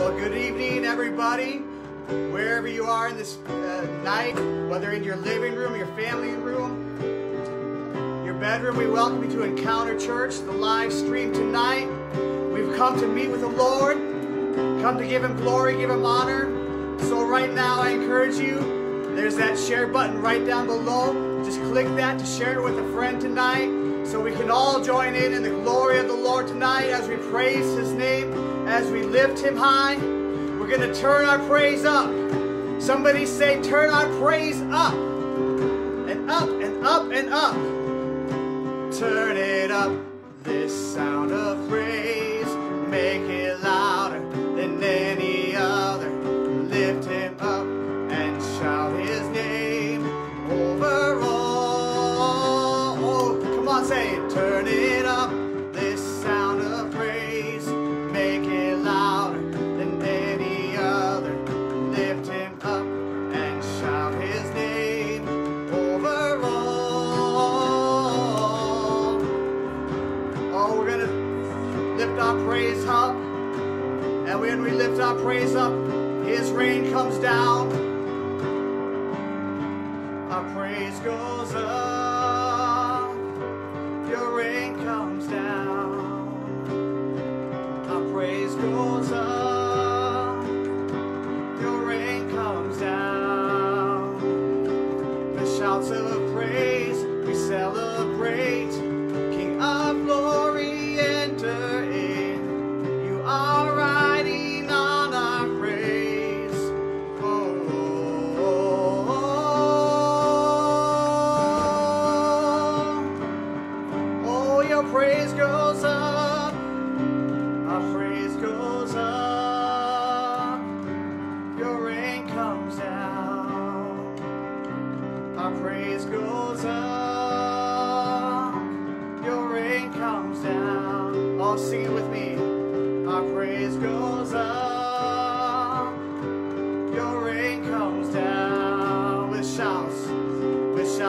Well, good evening, everybody. Wherever you are in this uh, night, whether in your living room, your family room, your bedroom, we welcome you to Encounter Church, the live stream tonight. We've come to meet with the Lord, come to give Him glory, give Him honor. So, right now, I encourage you, there's that share button right down below. Just click that to share it with a friend tonight so we can all join in in the glory of the Lord tonight as we praise His name, as we lift Him high. We're going to turn our praise up. Somebody say, turn our praise up. And up and up and up. Turn it up, this sound of praise. Make it louder when we lift our praise up, his rain comes down. Our praise goes up.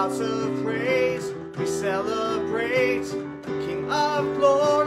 Shouts of praise. We celebrate. the King of glory,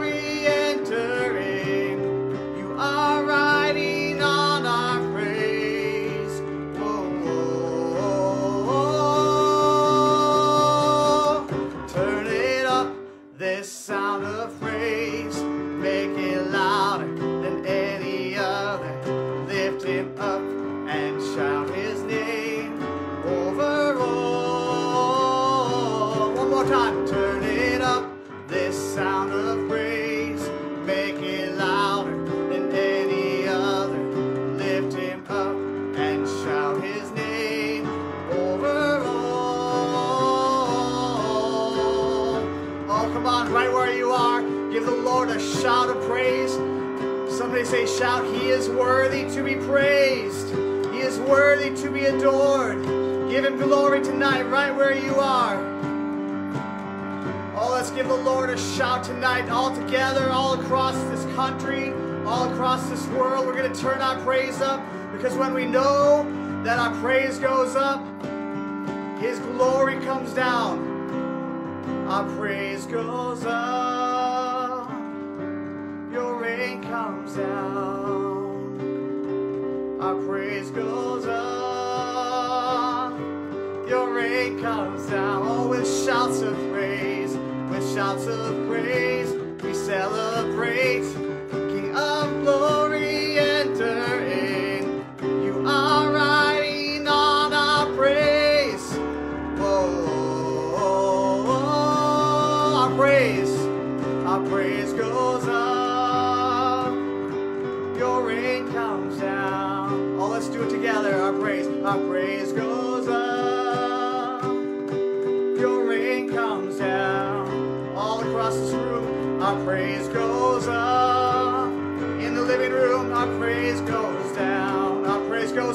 shout, He is worthy to be praised. He is worthy to be adored. Give Him glory tonight, right where you are. Oh, let's give the Lord a shout tonight, all together, all across this country, all across this world. We're going to turn our praise up because when we know that our praise goes up, His glory comes down. Our praise goes up, comes down. Our praise goes up, your rain comes down. Oh, with shouts of praise, with shouts of praise, we celebrate.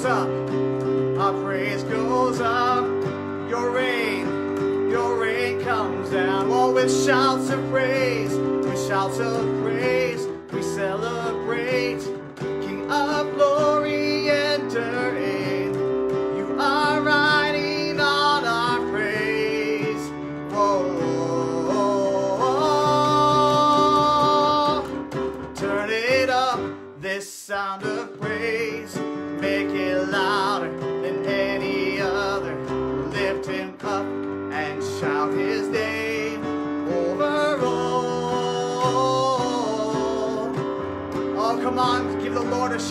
Goes up. Our praise goes up. Your rain, your rain comes down. Oh, with shouts of praise, with shouts of praise,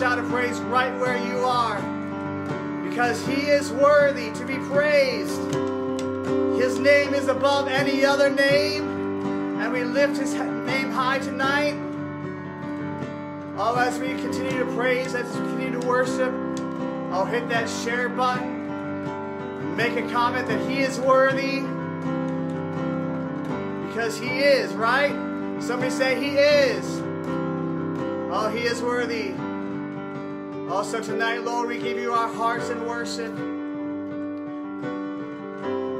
shout of praise right where you are. Because he is worthy to be praised. His name is above any other name. And we lift his name high tonight. Oh, as we continue to praise, as we continue to worship, I'll hit that share button. Make a comment that he is worthy. Because he is, right? Somebody say he is. Oh, he is worthy. Also tonight, Lord, we give you our hearts in worship.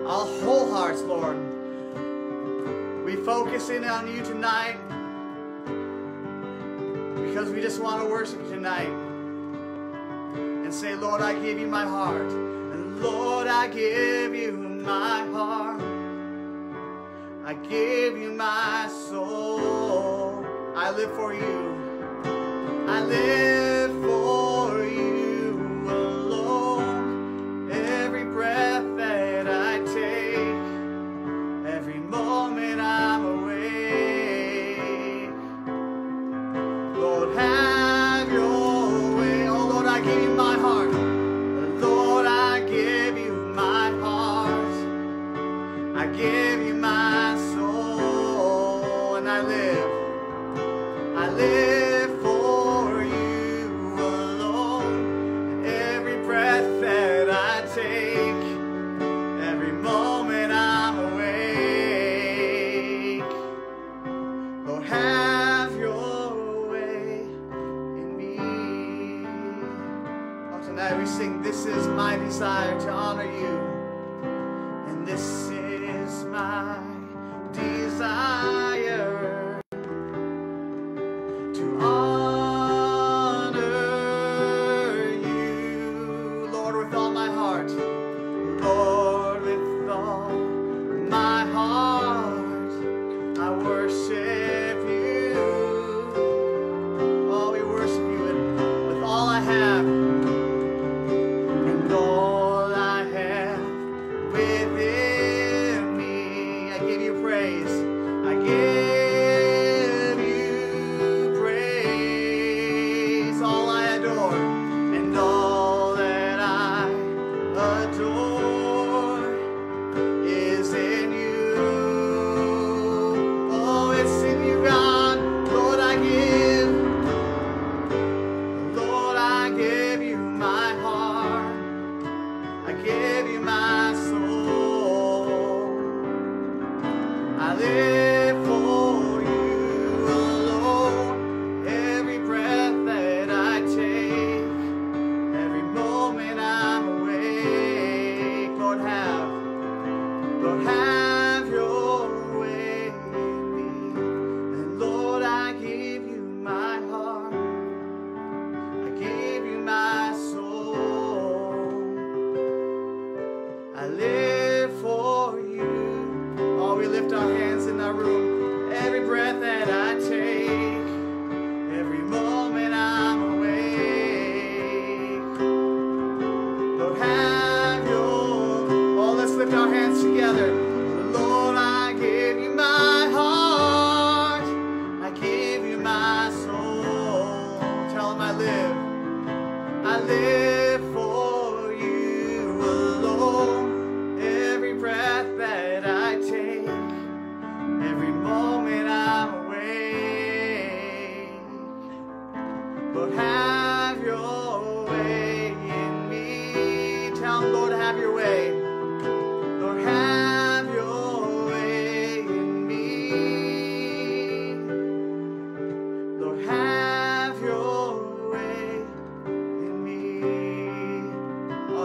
Our whole hearts, Lord. We focus in on you tonight because we just want to worship tonight and say, Lord, I give you my heart. And Lord, I give you my heart. I give you my soul. I live for you. I live for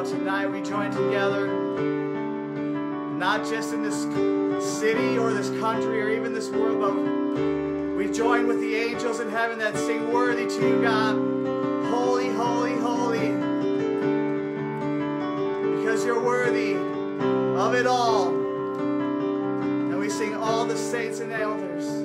tonight we join together, not just in this city or this country or even this world, but we join with the angels in heaven that sing worthy to you, God. Holy, holy, holy. Because you're worthy of it all. And we sing all the saints and elders.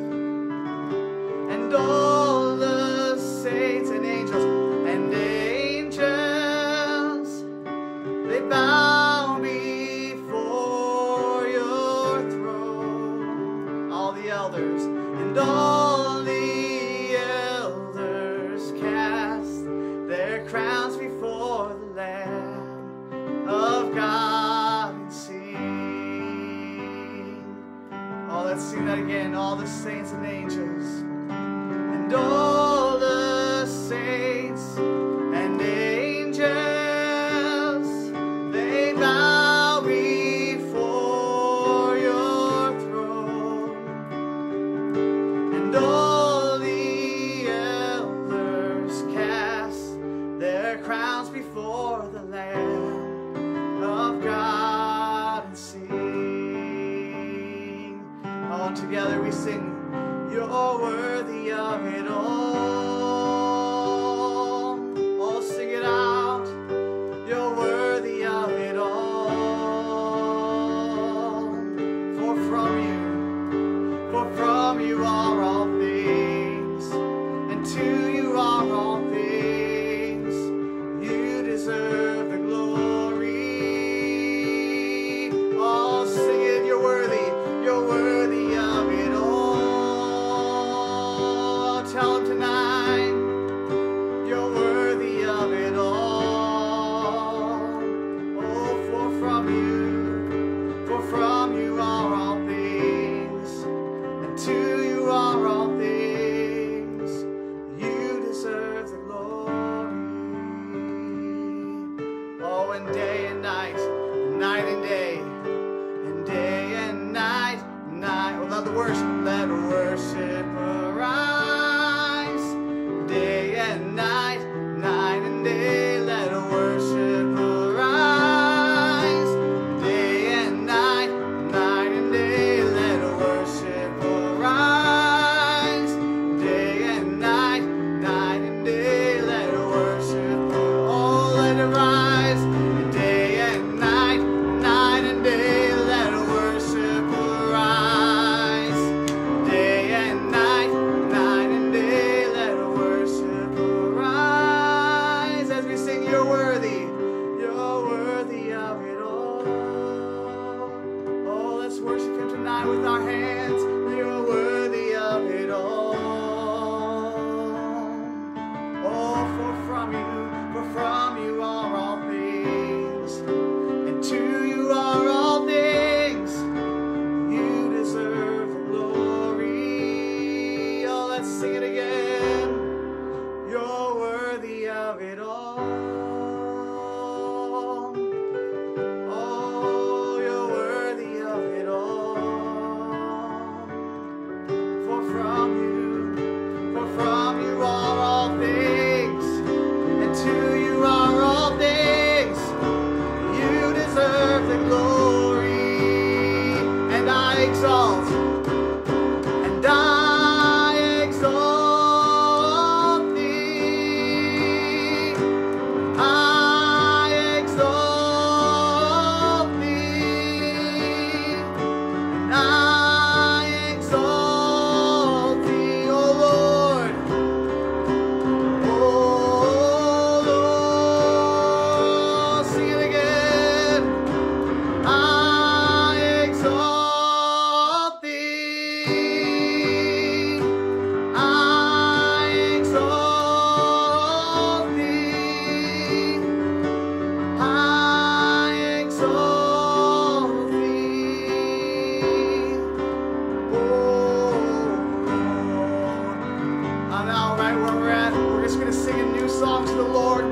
now, right where we're at, we're just going to sing a new song to the Lord.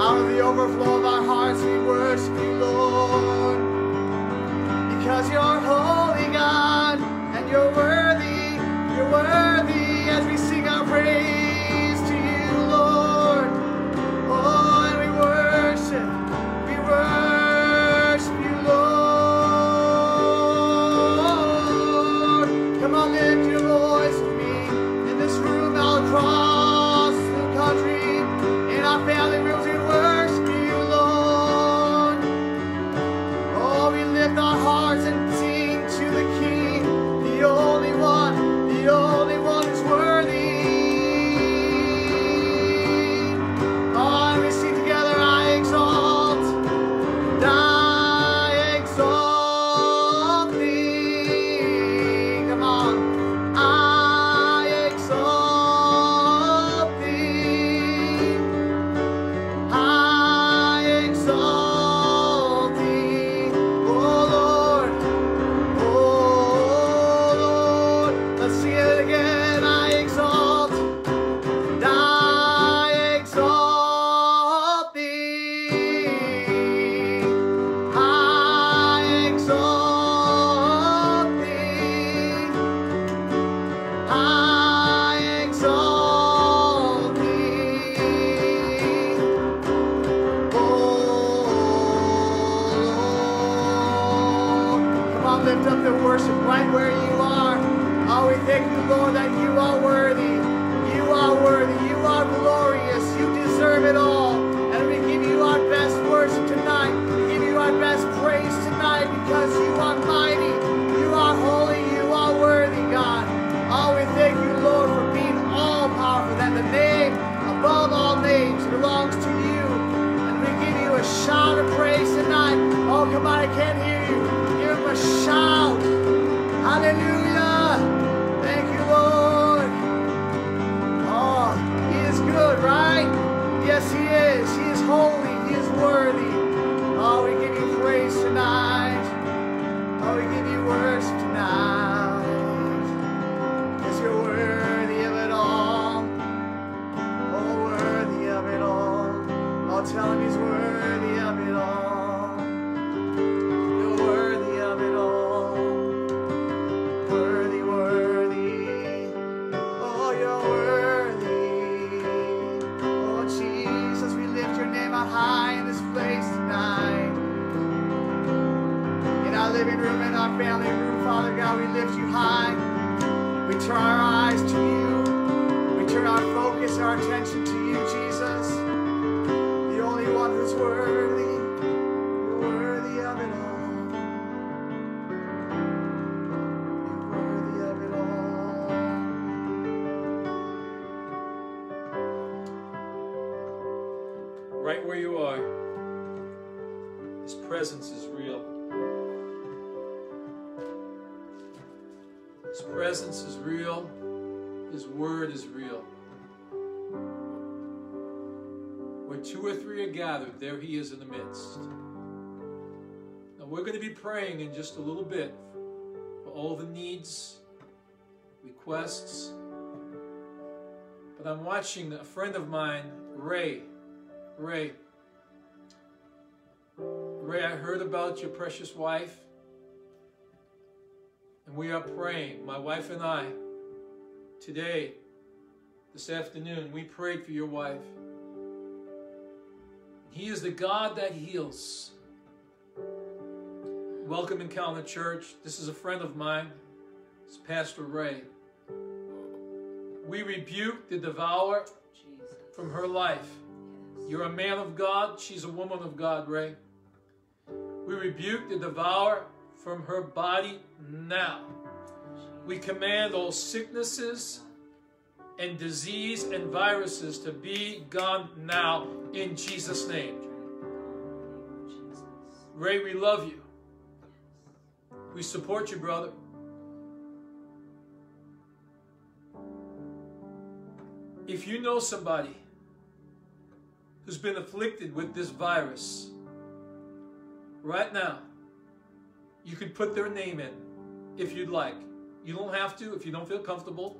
Out of the overflow of our hearts, we worship you, Lord. Because you're holy, God, and you're worthy, you're worthy. Praying in just a little bit for all the needs, requests. But I'm watching a friend of mine, Ray. Ray. Ray, I heard about your precious wife. And we are praying, my wife and I, today, this afternoon, we prayed for your wife. He is the God that heals. Welcome Encounter Church. This is a friend of mine. It's Pastor Ray. We rebuke the devourer from her life. You're a man of God. She's a woman of God, Ray. We rebuke the devourer from her body now. We command all sicknesses and disease and viruses to be gone now in Jesus' name. Ray, we love you. We support you, brother. If you know somebody who's been afflicted with this virus, right now, you could put their name in if you'd like. You don't have to if you don't feel comfortable.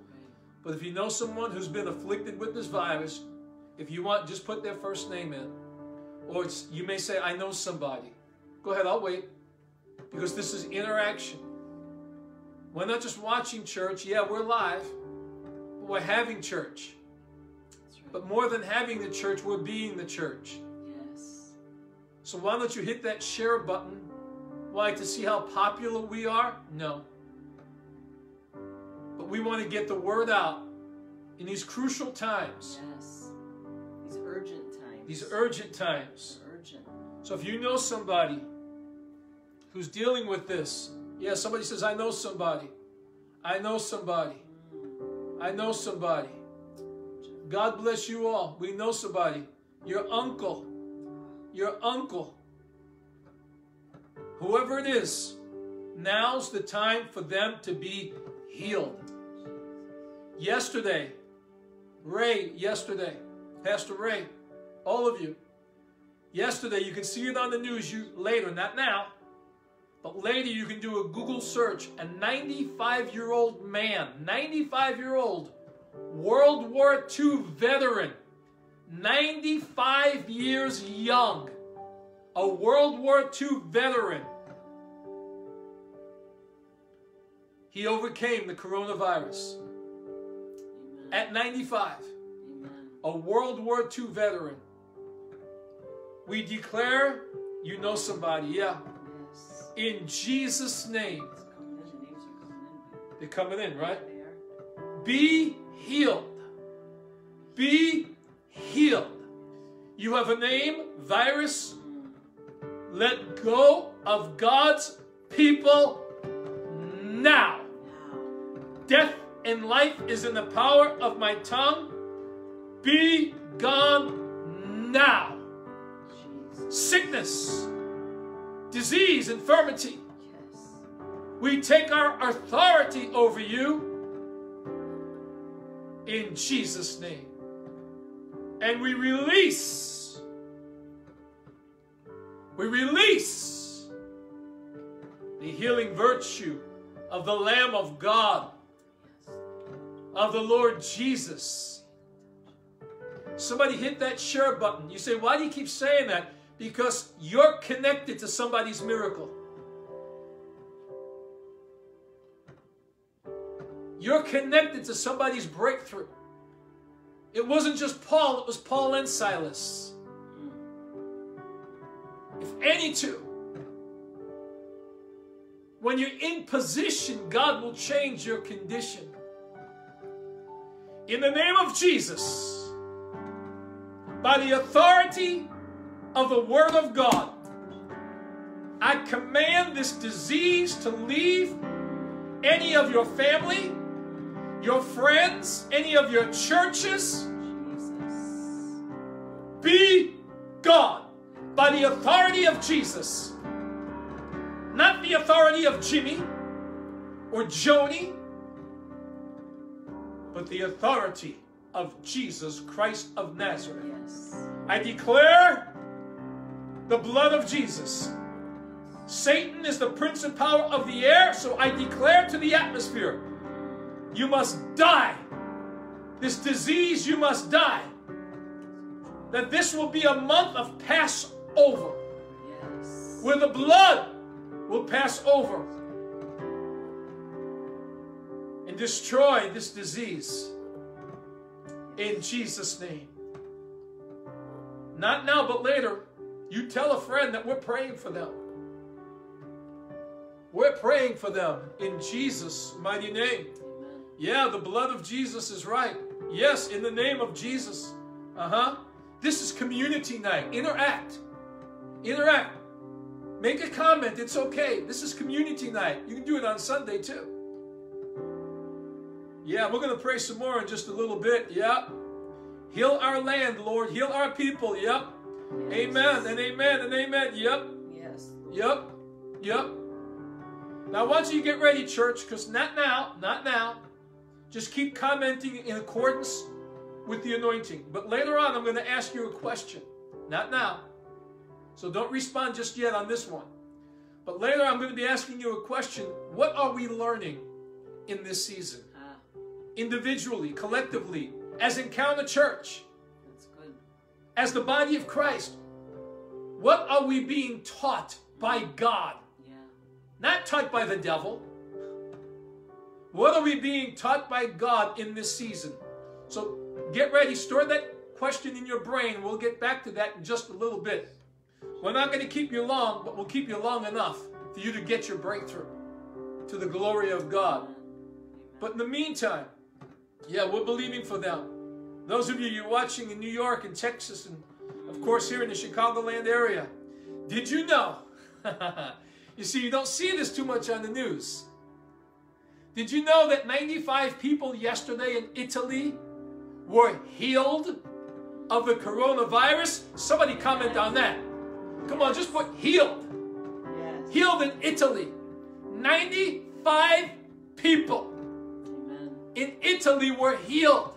But if you know someone who's been afflicted with this virus, if you want, just put their first name in. Or you may say, I know somebody. Go ahead, I'll wait. Because this is interaction. We're not just watching church. Yeah, we're live. But we're having church. Right. But more than having the church, we're being the church. yes. So why don't you hit that share button? Why, to see how popular we are? No. But we want to get the word out in these crucial times, Yes. These urgent times. these urgent times. urgent. So if you know somebody who's dealing with this, yeah, somebody says, I know somebody. I know somebody. I know somebody. God bless you all. We know somebody. Your uncle. Your uncle. Whoever it is, now's the time for them to be healed. Yesterday, Ray, yesterday, Pastor Ray, all of you, yesterday, you can see it on the news you later, not now, but later you can do a Google search. A 95 year old man, 95 year old World War II veteran, 95 years young, a World War II veteran. He overcame the coronavirus Amen. at 95, Amen. a World War II veteran. We declare, you know somebody, yeah. In Jesus' name. Let's come in They're coming in, right? Be healed. Be healed. You have a name, virus. Let go of God's people. Now. Death and life is in the power of my tongue. Be gone now. Sickness, disease, infirmity. Yes. We take our authority over you in Jesus' name. And we release, we release the healing virtue of the Lamb of God, of the Lord Jesus. Somebody hit that share button. You say, why do you keep saying that? Because you're connected to somebody's miracle. You're connected to somebody's breakthrough. It wasn't just Paul, it was Paul and Silas. If any two, when you're in position, God will change your condition. In the name of Jesus, by the authority of the Word of God, I command this disease to leave any of your family, your friends, any of your churches. Jesus. Be gone by the authority of Jesus. Not the authority of Jimmy or Joni, but the authority of Jesus Christ of Nazareth. Yes. I declare the blood of Jesus. Satan is the prince and power of the air, so I declare to the atmosphere, you must die. This disease, you must die. That this will be a month of Passover, Yes. where the blood will pass over and destroy this disease in Jesus' name. Not now, but later. You tell a friend that we're praying for them. We're praying for them in Jesus' mighty name. Yeah, the blood of Jesus is right. Yes, in the name of Jesus. Uh huh. This is community night. Interact. Interact. Make a comment. It's okay. This is community night. You can do it on Sunday too. Yeah, we're going to pray some more in just a little bit. Yeah. Heal our land, Lord. Heal our people. Yep. Amen and amen and amen. Yep. Yes. Yep. Yep. Now, once you get ready, church, because not now, not now. Just keep commenting in accordance with the anointing. But later on, I'm going to ask you a question. Not now. So don't respond just yet on this one. But later, I'm going to be asking you a question. What are we learning in this season? Ah, Individually, collectively, as Encounter Church. As the body of Christ. What are we being taught by God? Yeah. not taught by the devil. What are we being taught by God in this season? So get ready, store that question in your brain. We'll get back to that in just a little bit. We're not going to keep you long, but we'll keep you long enough for you to get your breakthrough to the glory of God. But in the meantime, yeah, we're believing for them. Those of you you're watching in New York and Texas, and of course here in the Chicagoland area, did you know? you see, you don't see this too much on the news. Did you know that 95 people yesterday in Italy were healed of the coronavirus? Somebody comment on that. Come on, just put healed. Yes. Healed in Italy. 95 people Amen. in Italy were healed.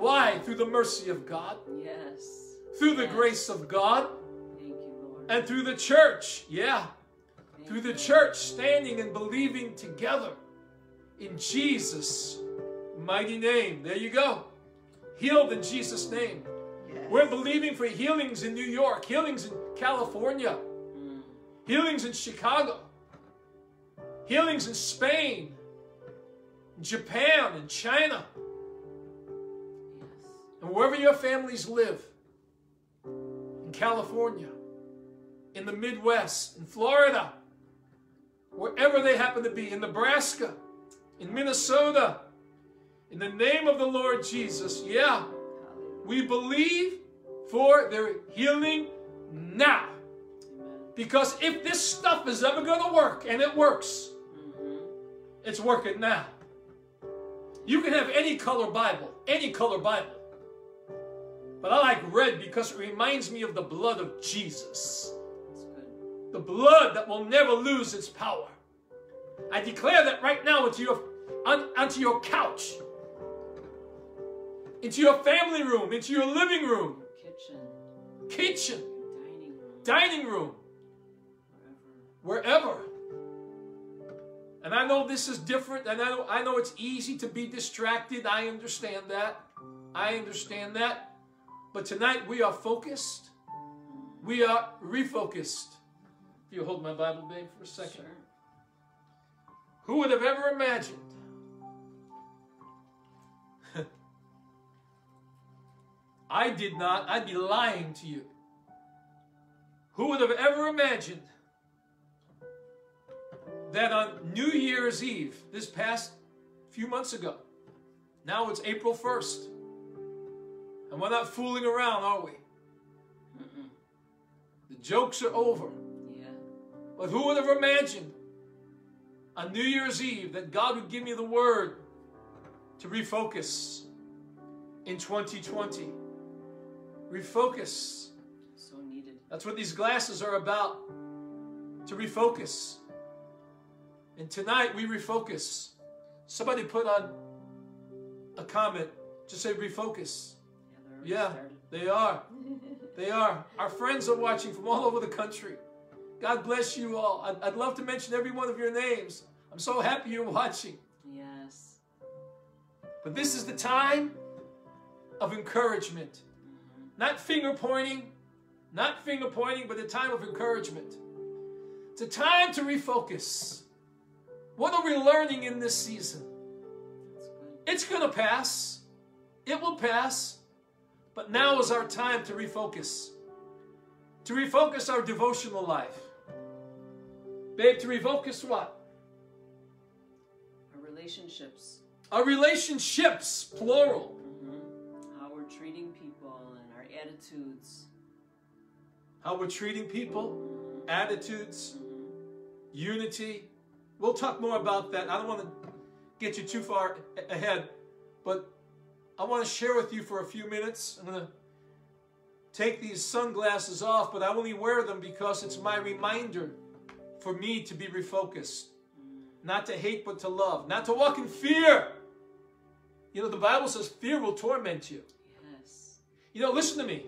Why? Through the mercy of God, Yes. through the Yes. grace of God, Thank you, Lord. and through the church. Yeah, Thank through the church standing and believing together in Jesus' mighty name. There you go. Healed in Jesus' name. Yes. We're believing for healings in New York, healings in California, Mm. healings in Chicago, healings in Spain, Japan, and China. And wherever your families live, in California, in the Midwest, in Florida, wherever they happen to be, in Nebraska, in Minnesota. In the name of the Lord Jesus. Yeah, we believe for their healing now. Because if this stuff is ever going to work, and it works, it's working now. You can have any color Bible, any color Bible. But I like red because it reminds me of the blood of Jesus. That's good. The blood that will never lose its power. I declare that right now into your, on, onto your couch, into your family room, into your living room, Kitchen, kitchen, dining room, dining room, wherever. wherever. And I know this is different, and I know, I know it's easy to be distracted. I understand that. I understand that. But tonight we are focused. We are refocused. If you hold my Bible, babe, for a second. Sure. Who would have ever imagined? I did not. I'd be lying to you. Who would have ever imagined that on New Year's Eve, this past few months ago, now it's April 1st, and we're not fooling around, are we? Mm-mm. The jokes are over. Yeah. But who would have imagined on New Year's Eve that God would give me the word to refocus in 2020? Refocus. So needed. That's what these glasses are about. To refocus. And tonight we refocus. Somebody put on a comment. Just say refocus. Yeah, they're already Yeah, started. they are. They are. Our friends are watching from all over the country. God bless you all. I'd, I'd love to mention every one of your names. I'm so happy you're watching. Yes. But this is the time of encouragement. Not finger pointing, not finger pointing, but a time of encouragement. It's a time to refocus. What are we learning in this season? It's going to pass. It will pass. But now is our time to refocus. To refocus our devotional life. Babe, to refocus what? Our relationships. Our relationships, plural. hmm How we're treating people and our attitudes. How we're treating people, attitudes, hmm unity. We'll talk more about that. I don't want to get you too far ahead, but I want to share with you for a few minutes. I'm going to take these sunglasses off, but I only wear them because it's my reminder for me to be refocused. Not to hate, but to love. Not to walk in fear. You know, the Bible says fear will torment you. Yes. You know, listen to me.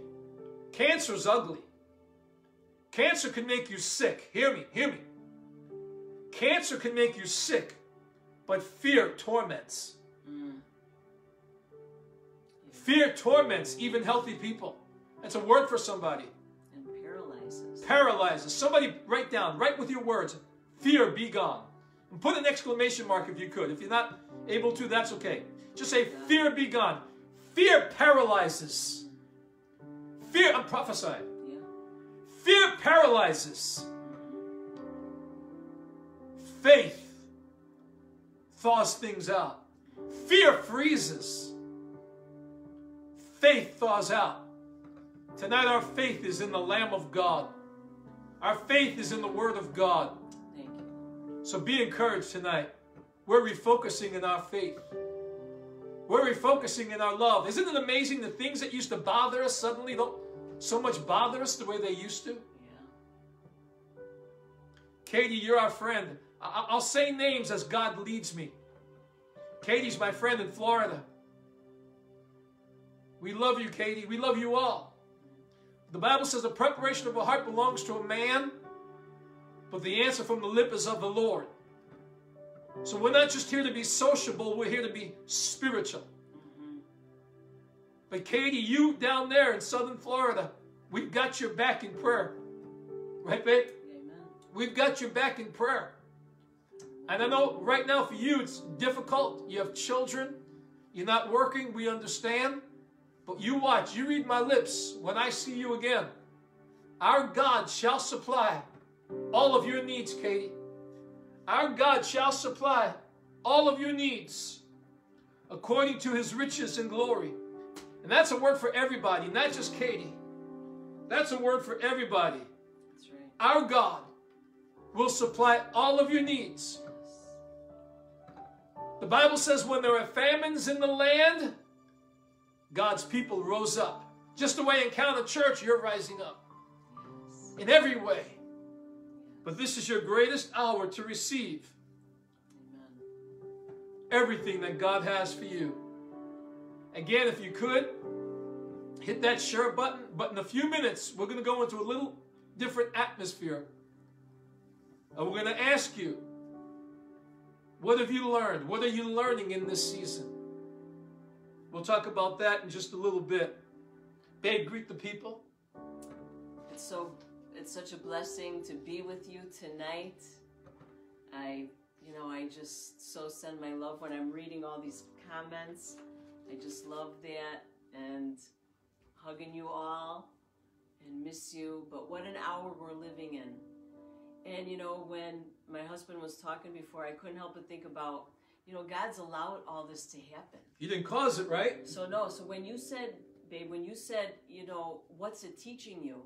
Cancer's ugly. Cancer can make you sick. Hear me, hear me. Cancer can make you sick, but fear torments. Fear torments even healthy people. That's a word for somebody. And paralyzes. Paralyzes. Somebody write down, write with your words, fear be gone. And put an exclamation mark if you could. If you're not able to, that's okay. Just say, fear be gone. Fear paralyzes. Fear, I'm prophesying. yeah. Fear paralyzes. Faith thaws things out. Fear freezes. Faith thaws out. Tonight, our faith is in the Lamb of God. Our faith is in the Word of God. Thank you. So be encouraged tonight. We're refocusing in our faith. We're refocusing in our love. Isn't it amazing the things that used to bother us suddenly don't so much bother us the way they used to? Yeah. Katie, you're our friend. I- I'll say names as God leads me. Katie's my friend in Florida. We love you, Katie. We love you all. The Bible says the preparation of a heart belongs to a man, but the answer from the lip is of the Lord. So we're not just here to be sociable, we're here to be spiritual. But Katie, you down there in southern Florida, we've got your back in prayer. Right, babe? Amen. We've got your back in prayer. And I know right now for you it's difficult. You have children. You're not working. We understand. But you watch. You read my lips when I see you again. Our God shall supply all of your needs, Katie. Our God shall supply all of your needs according to his riches and glory. And that's a word for everybody, not just Katie. That's a word for everybody. That's right. Our God will supply all of your needs. The Bible says when there are famines in the land, God's people rose up. Just the way in Encounter Church, you're rising up in every way. But this is your greatest hour to receive everything that God has for you. Again, if you could, hit that share button. But in a few minutes, we're going to go into a little different atmosphere. And we're going to ask you, what have you learned? What are you learning in this season? We'll talk about that in just a little bit. Babe, greet the people. It's so it's such a blessing to be with you tonight. I you know, I just so send my love when I'm reading all these comments. I just love that and hugging you all and miss you. But what an hour we're living in. And you know, when my husband was talking before, I couldn't help but think about, you know, God's allowed all this to happen. You didn't cause it, right? So no, so when you said, babe, when you said, you know, what's it teaching you?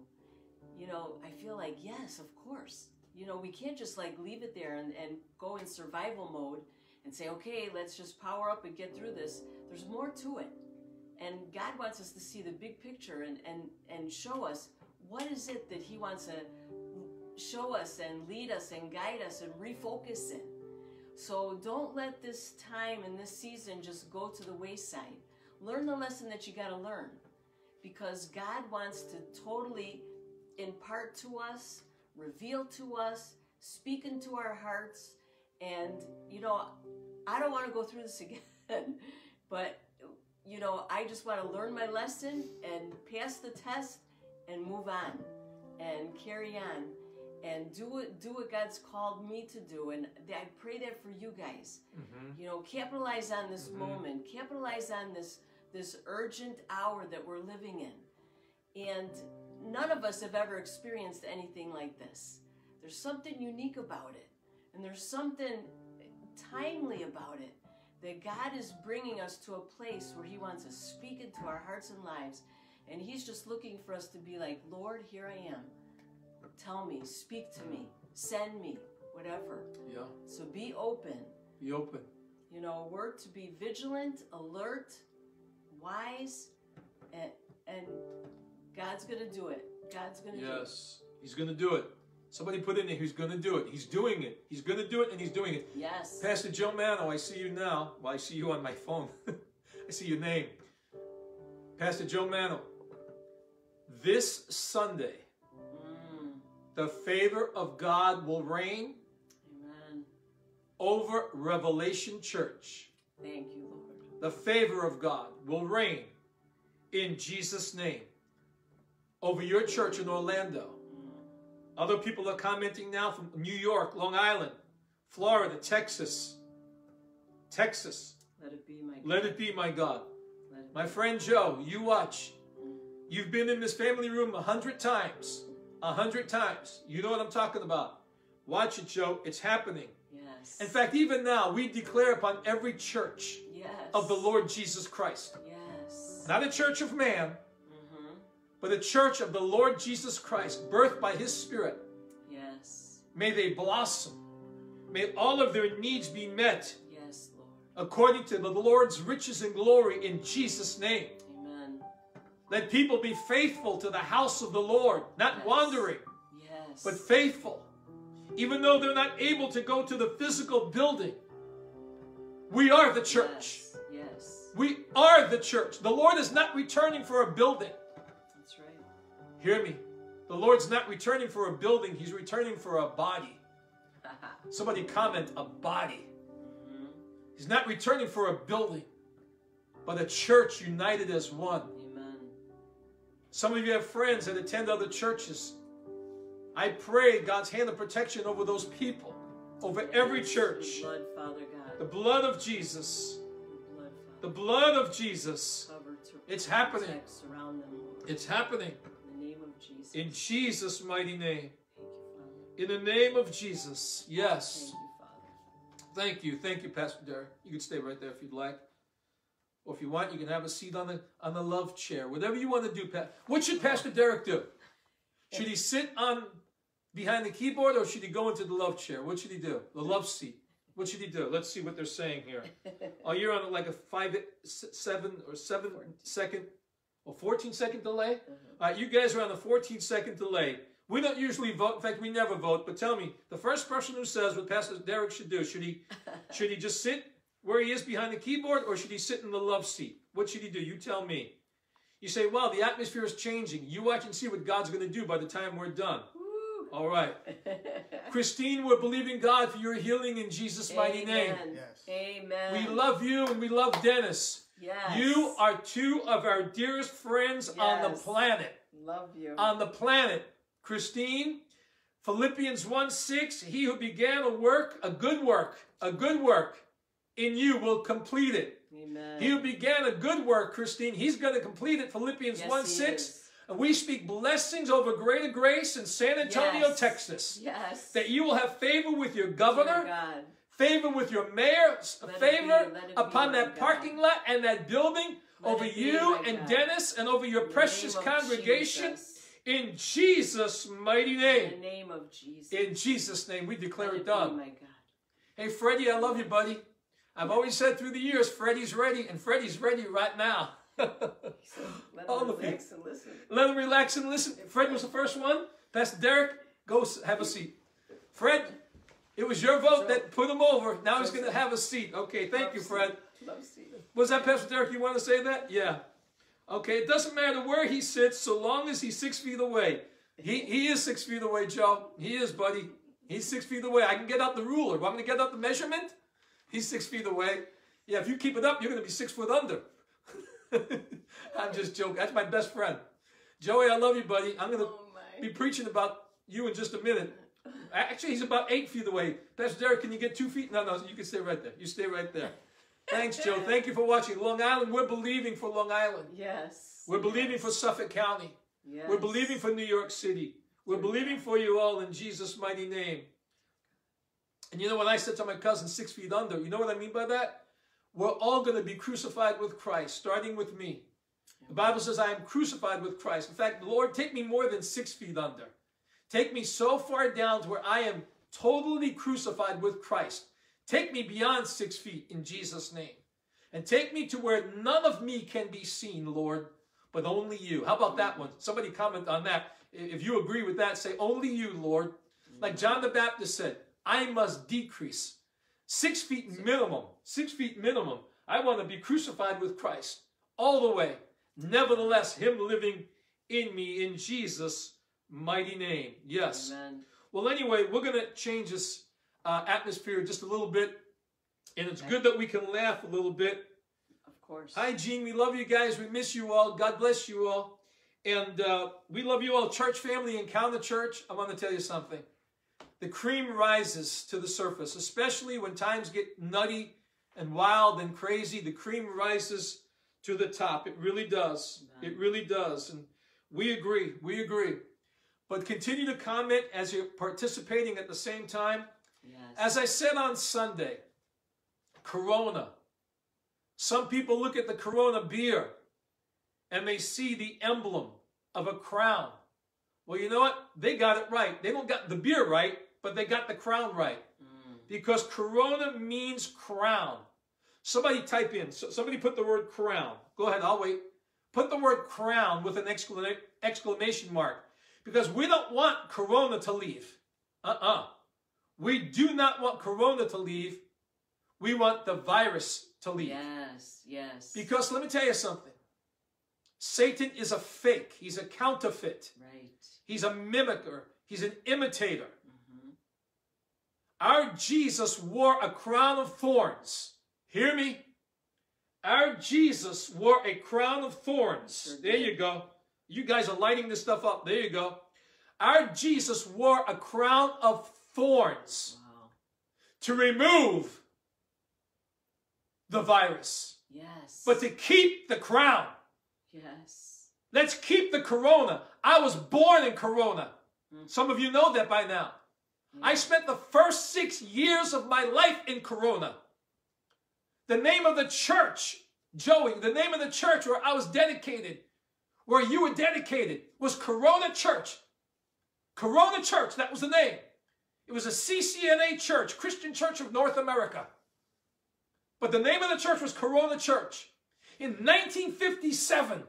You know, I feel like yes, of course. You know, we can't just like leave it there and, and go in survival mode and say, okay, let's just power up and get through this. There's more to it. And God wants us to see the big picture and, and, and show us what is it that He wants to show us and lead us and guide us and refocus in. So don't let this time and this season just go to the wayside. Learn the lesson that you got to learn because God wants to totally impart to us, reveal to us, speak into our hearts. And, you know, I don't want to go through this again, but, you know, I just want to learn my lesson and pass the test and move on and carry on and do what do what God's called me to do. And I pray that for you guys. Mm-hmm. You know, capitalize on this mm-hmm. moment. Capitalize on this this urgent hour that we're living in. And none of us have ever experienced anything like this. There's something unique about it. And there's something timely about it. That God is bringing us to a place where He wants to speak into our hearts and lives. And He's just looking for us to be like, Lord, here I am. Tell me, speak to me, send me, whatever. Yeah. So be open. Be open. You know, we're to be vigilant, alert, wise, and, and God's going to do it. God's going to do it. Yes. He's going to do it. Somebody put in there, he's going to do it. He's doing it. He's going to do it, and he's doing it. Yes. Pastor Joe Mano, I see you now. Well, I see you on my phone. I see your name. Pastor Joe Mano. This Sunday, the favor of God will reign amen. over Revelation Church. Thank you, Lord. The favor of God will reign in Jesus' name over your church in Orlando. Mm. Other people are commenting now from New York, Long Island, Florida, Texas. Texas. Let it be my God. Let it be, my God. My friend Joe, you watch. Mm. You've been in this family room a hundred times. A hundred times. You know what I'm talking about. Watch it, Joe. It's happening. Yes. In fact, even now, we declare upon every church yes. of the Lord Jesus Christ. Yes. Not a church of man, hmm but a church of the Lord Jesus Christ, birthed by his Spirit. Yes. May they blossom. May all of their needs be met Yes, Lord. according to the Lord's riches and glory in Jesus' name. Let people be faithful to the house of the Lord, not Yes. wandering, Yes. but faithful. Even though they're not able to go to the physical building, we are the church. Yes. yes. We are the church. The Lord is not returning for a building. That's right. Hear me. The Lord's not returning for a building, He's returning for a body. Somebody comment, a body. Mhm. He's not returning for a building, but a church united as one. Some of you have friends that attend other churches. I pray God's hand of protection over those people, over every church. The blood, Father God. The blood of Jesus. The blood, The blood of Jesus. Cover It's happening. them, It's happening. In the name of Jesus. In Jesus' mighty name. Thank you, Father. In the name of Jesus. Yes. Thank you. Thank you. Thank you, Pastor Derek. You can stay right there if you'd like. Or if you want, you can have a seat on the on the love chair. Whatever you want to do, Pat. What should Pastor Derek do? Should he sit on behind the keyboard or should he go into the love chair? What should he do? The love seat. What should he do? Let's see what they're saying here. Oh, you're on like a five, seven, or seven second, or 14 second delay? Mm-hmm. All right, you guys are on the 14 second delay. We don't usually vote. In fact, we never vote. But tell me, the first person who says what Pastor Derek should do, should he, should he just sit where he is behind the keyboard, or should he sit in the love seat? What should he do? You tell me. You say, well, the atmosphere is changing. You watch and see what God's going to do by the time we're done. Woo. All right. Christine, we're believing God for your healing in Jesus' mighty name. Yes. Amen. We love you and we love Dennis. Yes. You are two of our dearest friends on the planet. Love you. On the planet. Christine, Philippians 1 6, he who began a work, a good work, a good work in you will complete it. Amen. He who began a good work, Christine, he's going to complete it. Philippians Yes, 1 6. is. And we speak blessings over greater grace in San Antonio, Yes. Texas. Yes. That you will have favor with your governor, God. favor with your mayor, Let favor be, it be, upon that God. parking lot and that building Let over be, you and God. Dennis and over your In precious congregation Jesus. in Jesus' mighty In name. the name of Jesus. In Jesus' name, we declare Let it done. my God. Hey, Freddie, I love you, buddy. I've always said through the years, Freddie's ready, and Freddie's ready right now. Let All him relax and listen. Let him relax and listen. Fred was the first one. Pastor Derek, go have a seat. Fred, it was your vote that put him over. Now he's going to have a seat. Okay, thank you, Fred. Love seat. Was that Pastor Derek? You want to say that? Yeah. Okay, it doesn't matter where he sits so long as he's six feet away. He, he is six feet away, Joe. He is, buddy. He's six feet away. I can get out the ruler. Want me to get out the measurement? He's six feet away. Yeah, if you keep it up, you're going to be six foot under. I'm just joking. That's my best friend. Joey, I love you, buddy. I'm going to Oh be preaching about you in just a minute. Actually, he's about eight feet away. Pastor Derek, can you get two feet? No, no, you can stay right there. You stay right there. Thanks, Joe. Thank you for watching. Long Island, we're believing for Long Island. Yes. We're believing yes, for Suffolk County. Yes. We're believing for New York City. We're believing for you all in Jesus' mighty name. And you know what I said to my cousin, six feet under? You know what I mean by that? We're all going to be crucified with Christ, starting with me. The Bible says, I am crucified with Christ. In fact, Lord, take me more than six feet under. Take me so far down to where I am totally crucified with Christ. Take me beyond six feet in Jesus' name. And take me to where none of me can be seen, Lord, but only you. How about that one? Somebody comment on that. If you agree with that, say, Only you, Lord. Like John the Baptist said, I must decrease. Six feet minimum. Six feet minimum. I want to be crucified with Christ all the way. Nevertheless, Him living in me in Jesus' mighty name. Yes. Amen. Well, anyway, we're going to change this uh, atmosphere just a little bit. And it's good that we can laugh a little bit. Of course. Hi, Gene. We love you guys. We miss you all. God bless you all. And uh, we love you all. Church family, Encounter Church. I want to tell you something. The cream rises to the surface, especially when times get nutty and wild and crazy. The cream rises to the top. It really does. It really does. And we agree. We agree. But continue to comment as you're participating at the same time. Yes. As I said on Sunday, Corona. Some people look at the Corona beer and they see the emblem of a crown. Well, you know what? They got it right. They don't got the beer right, but they got the crown right. Mm. Because Corona means crown. Somebody type in, so- somebody put the word crown. Go ahead, I'll wait. Put the word crown with an exclama- exclamation mark. Because we don't want Corona to leave. Uh-uh. We do not want Corona to leave. We want the virus to leave. Yes. Yes. Because let me tell you something. Satan is a fake. He's a counterfeit. right. He's a mimicker. He's an imitator. Our Jesus wore a crown of thorns. Hear me? Our Jesus wore a crown of thorns. There you go. You guys are lighting this stuff up. There you go. Our Jesus wore a crown of thorns Wow. to remove the virus, Yes. but to keep the crown. Yes. Let's keep the corona. I was born in corona. Mm. Some of you know that by now. I spent the first six years of my life in Corona. The name of the church, Joey, the name of the church where I was dedicated, where you were dedicated, was Corona Church. Corona Church, that was the name. It was a CCNA church, Christian Church of North America. But the name of the church was Corona Church. In 1957,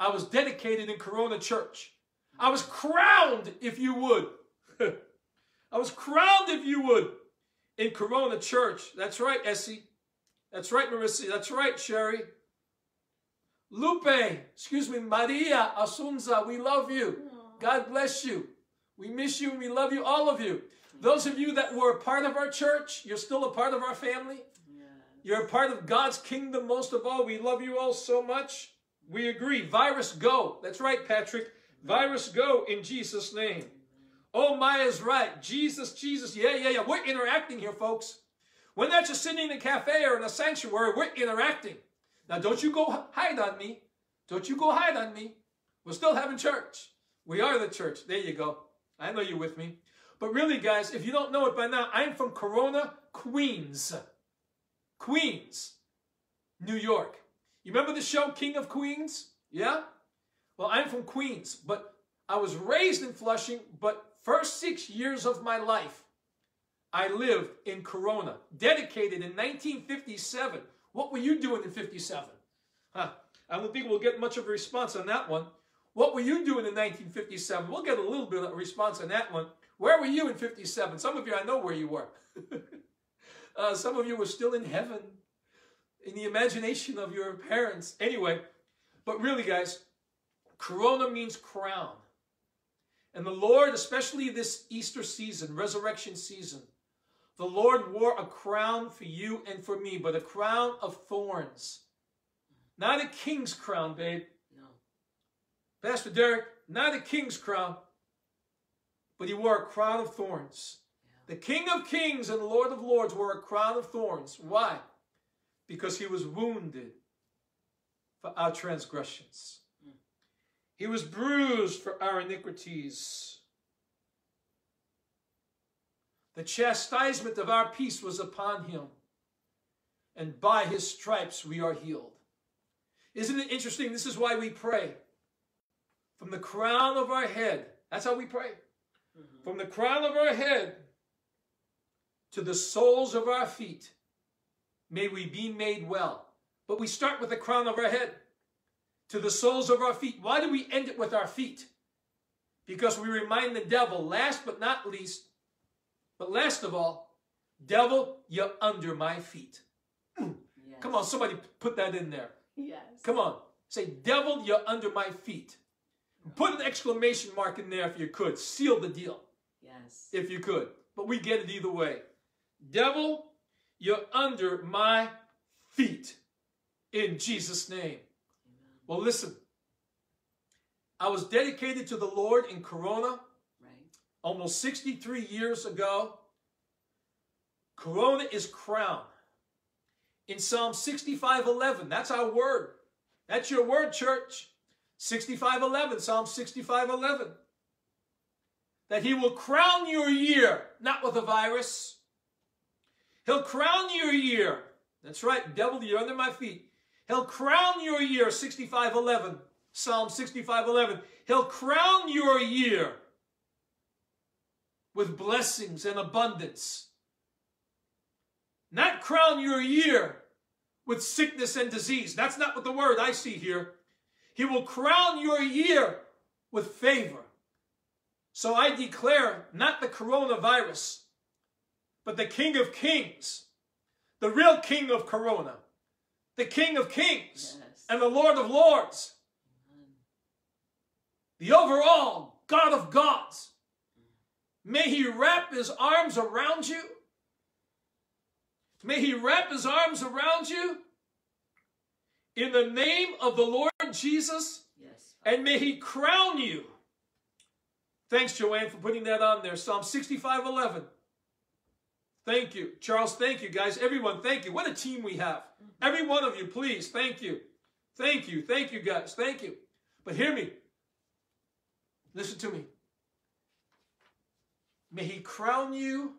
I was dedicated in Corona Church. I was crowned, if you would. I was crowned, if you would, in Corona Church. That's right, Essie. That's right, Marissa. That's right, Sherry. Lupe, excuse me, Maria Asunza, we love you. God bless you. We miss you and we love you, all of you. Those of you that were a part of our church, you're still a part of our family. Yes. You're a part of God's kingdom most of all. We love you all so much. We agree. Virus, go. That's right, Patrick. Virus, go in Jesus' name. Oh, Maya's right. Jesus, Jesus. Yeah, yeah, yeah. We're interacting here, folks. We're not just sitting in a cafe or in a sanctuary. We're interacting. Now, don't you go hide on me. Don't you go hide on me. We're still having church. We are the church. There you go. I know you're with me. But really, guys, if you don't know it by now, I'm from Corona, Queens. Queens, New York. You remember the show King of Queens? Yeah? Well, I'm from Queens, but I was raised in Flushing, but first six years of my life, I lived in Corona, dedicated in 1957. What were you doing in 57? Huh. I don't think we'll get much of a response on that one. What were you doing in 1957? We'll get a little bit of a response on that one. Where were you in 57? Some of you, I know where you were. uh, some of you were still in heaven, in the imagination of your parents. Anyway, but really, guys, Corona means crown. And the Lord, especially this Easter season, resurrection season, the Lord wore a crown for you and for me, but a crown of thorns. Not a king's crown, babe. No. Pastor Derek, not a king's crown, but he wore a crown of thorns. The King of Kings and the Lord of Lords wore a crown of thorns. Why? Because he was wounded for our transgressions. He was bruised for our iniquities. The chastisement of our peace was upon him, and by his stripes we are healed. Isn't it interesting? This is why we pray. From the crown of our head, that's how we pray. Mm-hmm. From the crown of our head to the soles of our feet, may we be made well. But we start with the crown of our head to the soles of our feet. Why do we end it with our feet? Because we remind the devil, last but not least, but last of all, devil, you're under my feet. Yes. Come on, somebody put that in there. Yes. Come on. Say, devil, you're under my feet. Put an exclamation mark in there if you could. Seal the deal Yes. if you could. But we get it either way. Devil, you're under my feet in Jesus' name. Well, listen. I was dedicated to the Lord in Corona Right. almost 63 years ago. Corona is crown. In Psalm 65:11, that's our word. That's your word, church. 65:11, Psalm 65:11. That he will crown your year, not with a virus. He'll crown your year. That's right, devil, you're under my feet. He'll crown your year, 65:11, Psalm 65:11. He'll crown your year with blessings and abundance. Not crown your year with sickness and disease. That's not what the word I see here. He will crown your year with favor. So I declare not the coronavirus, but the King of Kings, the real King of Corona, the King of Kings Yes. and the Lord of Lords, the overall God of gods. May he wrap his arms around you. May he wrap his arms around you in the name of the Lord Jesus, Yes. and may he crown you. Thanks, Joanne, for putting that on there. Psalm 65 11. Thank you. Charles, thank you, guys. Everyone, thank you. What a team we have. Mm-hmm. Every one of you, please, thank you. Thank you. Thank you, guys. Thank you. But hear me. Listen to me. May He crown you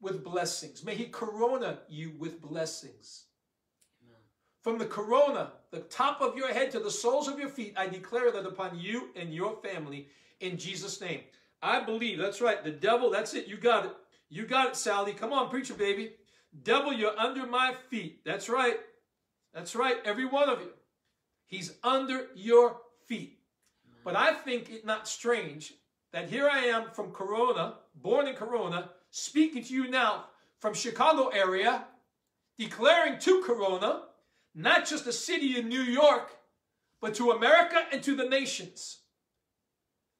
with blessings. May He corona you with blessings. Amen. From the corona, the top of your head to the soles of your feet, I declare that upon you and your family in Jesus' name. I believe, that's right, the devil, that's it, you got it. You got it, Sally. Come on, preacher, baby. Devil, you're under my feet. That's right. That's right, every one of you. He's under your feet. But I think it not strange that here I am from Corona, born in Corona, speaking to you now from Chicago area, declaring to Corona, not just the city in New York, but to America and to the nations.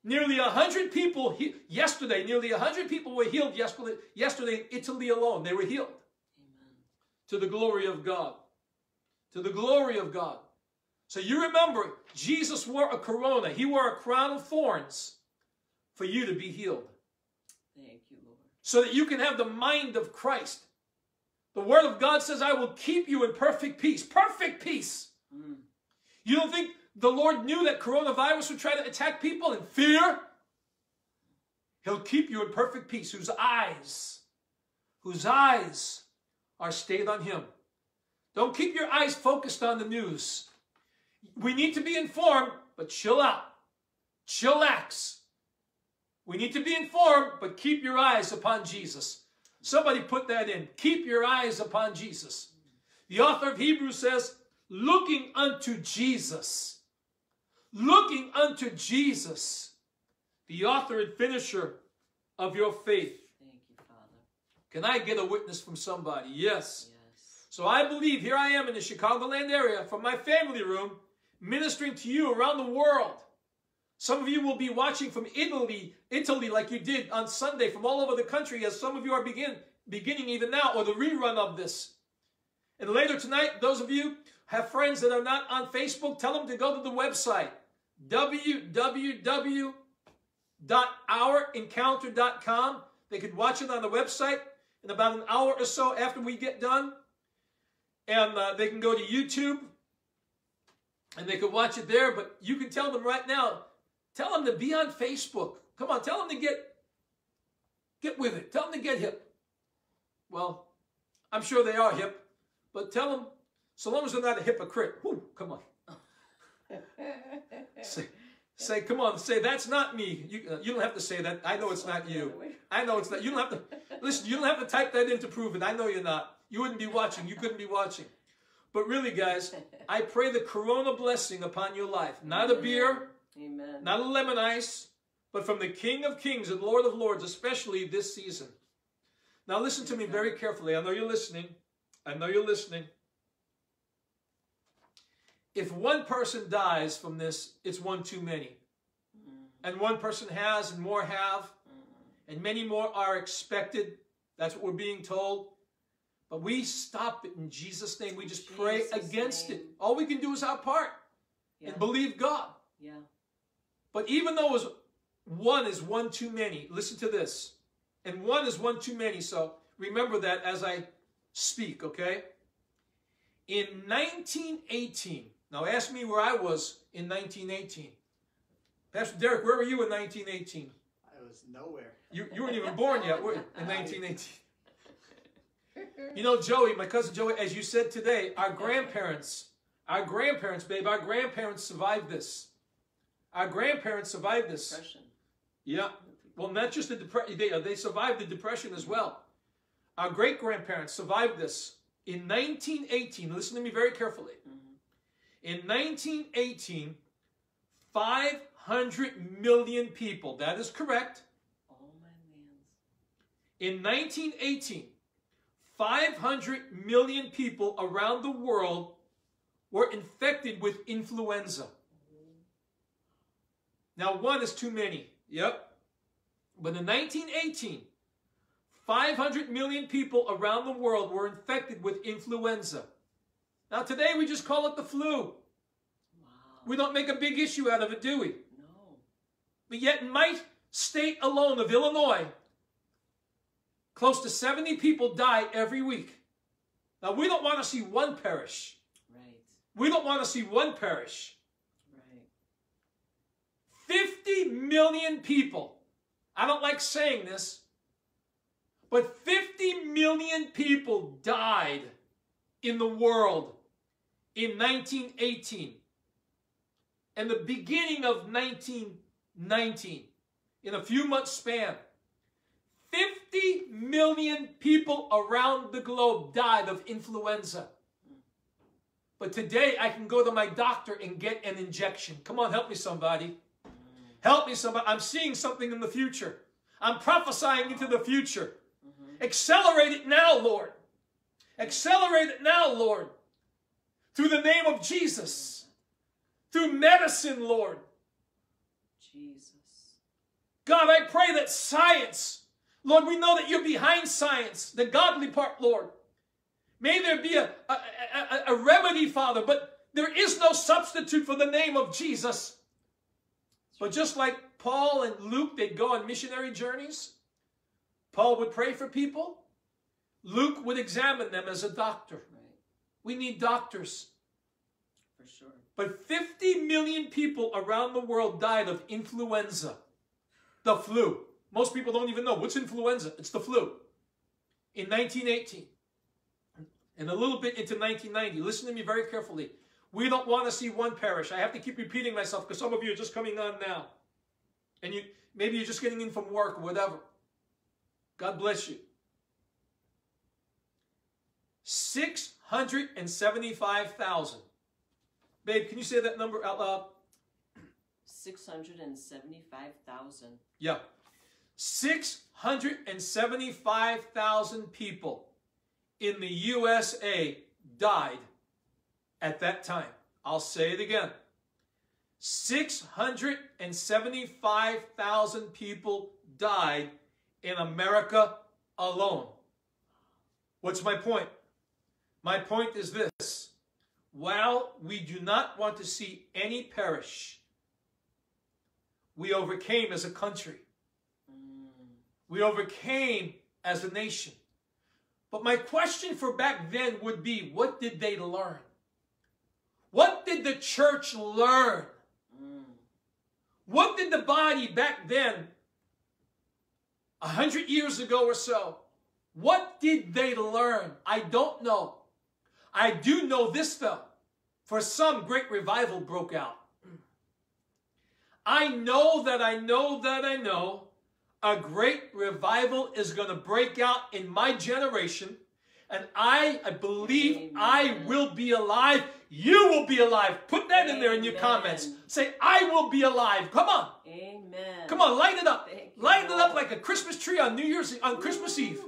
Nearly a hundred people he- yesterday, nearly a hundred people were healed yesterday, yesterday in Italy alone. They were healed Amen. to the glory of God. To the glory of God. So you remember, Jesus wore a corona. He wore a crown of thorns for you to be healed. Thank you, Lord. So that you can have the mind of Christ. The Word of God says, I will keep you in perfect peace. Perfect peace. Mm. You don't think the Lord knew that coronavirus would try to attack people in fear? He'll keep you in perfect peace, whose eyes, whose eyes are stayed on Him. Don't keep your eyes focused on the news. We need to be informed, but chill out. Chillax. We need to be informed, but keep your eyes upon Jesus. Somebody put that in. Keep your eyes upon Jesus. The author of Hebrews says, looking unto Jesus. Looking unto Jesus, the author and finisher of your faith. Thank you, Father. Can I get a witness from somebody? Yes. Yes. So I believe here I am in the Chicagoland area from my family room, ministering to you around the world. Some of you will be watching from Italy, Italy like you did on Sunday from all over the country as some of you are begin, beginning even now or the rerun of this. And later tonight, those of you have friends that are not on Facebook, tell them to go to the website www.ourencounter.com. They could watch it on the website in about an hour or so after we get done. And uh, they can go to YouTube and they could watch it there. But you can tell them right now, tell them to be on Facebook. Come on, tell them to get get with it. Tell them to get hip. Well, I'm sure they are hip, but tell them, so long as they're not a hypocrite. Whew, come on. Say, say, come on, say, that's not me. You, uh, you don't have to say that. I know it's not you. I know it's not. You don't have to, listen, you don't have to type that in to prove it. I know you're not. You wouldn't be watching. You couldn't be watching. But really, guys, I pray the corona blessing upon your life. Not a beer, Amen. not a lemon ice, but from the King of Kings and Lord of Lords, especially this season. Now, listen to me very carefully. I know you're listening. I know you're listening. If one person dies from this, it's one too many. Mm-hmm. And one person has, and more have, mm-hmm. and many more are expected. That's what we're being told. But we stop it in Jesus' name. We just pray Jesus' against it. All we can do is our part Yeah. and believe God. Yeah. But even though it was one is one too many, listen to this. And one is one too many. So remember that as I speak, okay? In 1918, now ask me where I was in 1918. Pastor Derek, where were you in 1918? I was nowhere. You, you weren't even born yet, were you? In 1918. You know, Joey, my cousin Joey, as you said today, our grandparents, our grandparents, babe, our grandparents survived this. Our grandparents survived this. Depression. Yeah. Well, not just the depression, they, uh, they survived the depression as well. Our great grandparents survived this. In 1918, listen to me very carefully. In 1918, 500 million people, that is correct. All my lands. In 1918, 500 million people around the world were infected with influenza. Mm-hmm. Now, one is too many. Yep. But in 1918, 500 million people around the world were infected with influenza. Now, today we just call it the flu. Wow. We don't make a big issue out of it, do we? No. But yet, in my state alone of Illinois, close to 70 people die every week. Now, we don't want to see one perish. Right. We don't want to see one perish. Right. 50 million people. I don't like saying this, But 50 million people died in the world in 1918 and the beginning of 1919 in a few months span 50 million people around the globe died of influenza. But today i can go to my doctor and get an injection. Come on help me somebody. Help me somebody. I'm seeing something in the future. I'm prophesying into the future. Mm-hmm. Accelerate it now lord. Accelerate it now lord through the name of jesus through medicine lord Jesus. God, I pray that science, Lord, we know that you're behind science, the godly part, Lord. May there be a, a, a, a remedy, Father, but there is no substitute for the name of Jesus. But just like Paul and Luke, they'd go on missionary journeys, Paul would pray for people, Luke would examine them as a doctor. We need doctors. For sure. But 50 million people around the world died of influenza, the flu. Most people don't even know what's influenza. It's the flu. In 1918 and a little bit into 1990, listen to me very carefully. We don't want to see one perish. I have to keep repeating myself because some of you are just coming on now. And you maybe you're just getting in from work or whatever. God bless you. 675,000 Babe, can you say that number out loud? 675,000. Yeah. 675,000 people in the USA died at that time. I'll say it again. 675,000 people died in America alone. What's my point? My point is this. While we do not want to see any perish, we overcame as a country. We overcame as a nation. But my question for back then would be what did they learn? What did the church learn? What did the body back then, a hundred years ago or so, what did they learn? I don't know. I do know this though. For some, great revival broke out. I know that I know that I know a great revival is going to break out in my generation. And I, I believe Amen. I will be alive. You will be alive. Put that in there in your comments. Say, I will be alive. Come on. Amen. Come on, light it up. Thank Light it up like a Christmas tree on New Year's on Christmas Eve.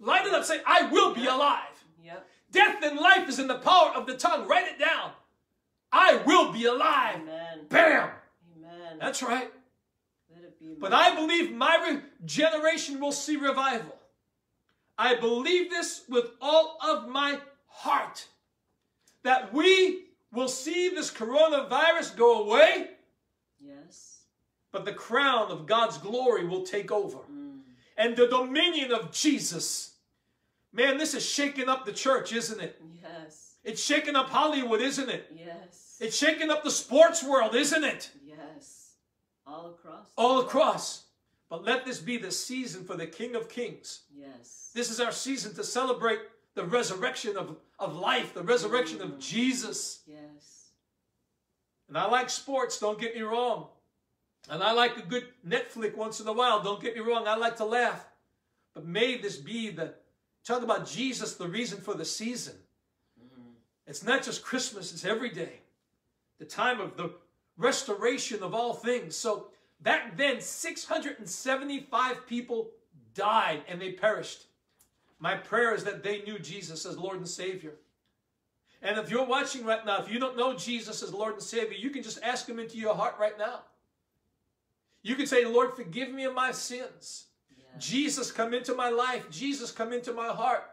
Light it up. Say, I will be alive. Death and life is in the power of the tongue. Write it down. I will be alive. Amen. Bam. Amen. That's right. Let it be. But I believe my generation will see revival. I believe this with all of my heart. That we will see this coronavirus go away, Yes. but the crown of God's glory will take over. Mm. And the dominion of Jesus. Man, this is shaking up the church, isn't it? Yes. It's shaking up Hollywood, isn't it? Yes. It's shaking up the sports world, isn't it? yes. All across. All across. But let this be the season for the King of Kings. Yes. This is our season to celebrate the resurrection of, of life, the resurrection of mm. Jesus. Yes. And I like sports, don't get me wrong. And I like a good Netflix once in a while, don't get me wrong. I like to laugh. But may this be the, talk about Jesus, the reason for the season. Mm-hmm. It's not just Christmas, it's every day. The time of the restoration of all things. So back then, 675 people died and they perished. My prayer is that they knew Jesus as Lord and Savior. And if you're watching right now, if you don't know Jesus as Lord and Savior, you can just ask Him into your heart right now. You can say, Lord, forgive me of my sins. Jesus, come into my life. Jesus, come into my heart.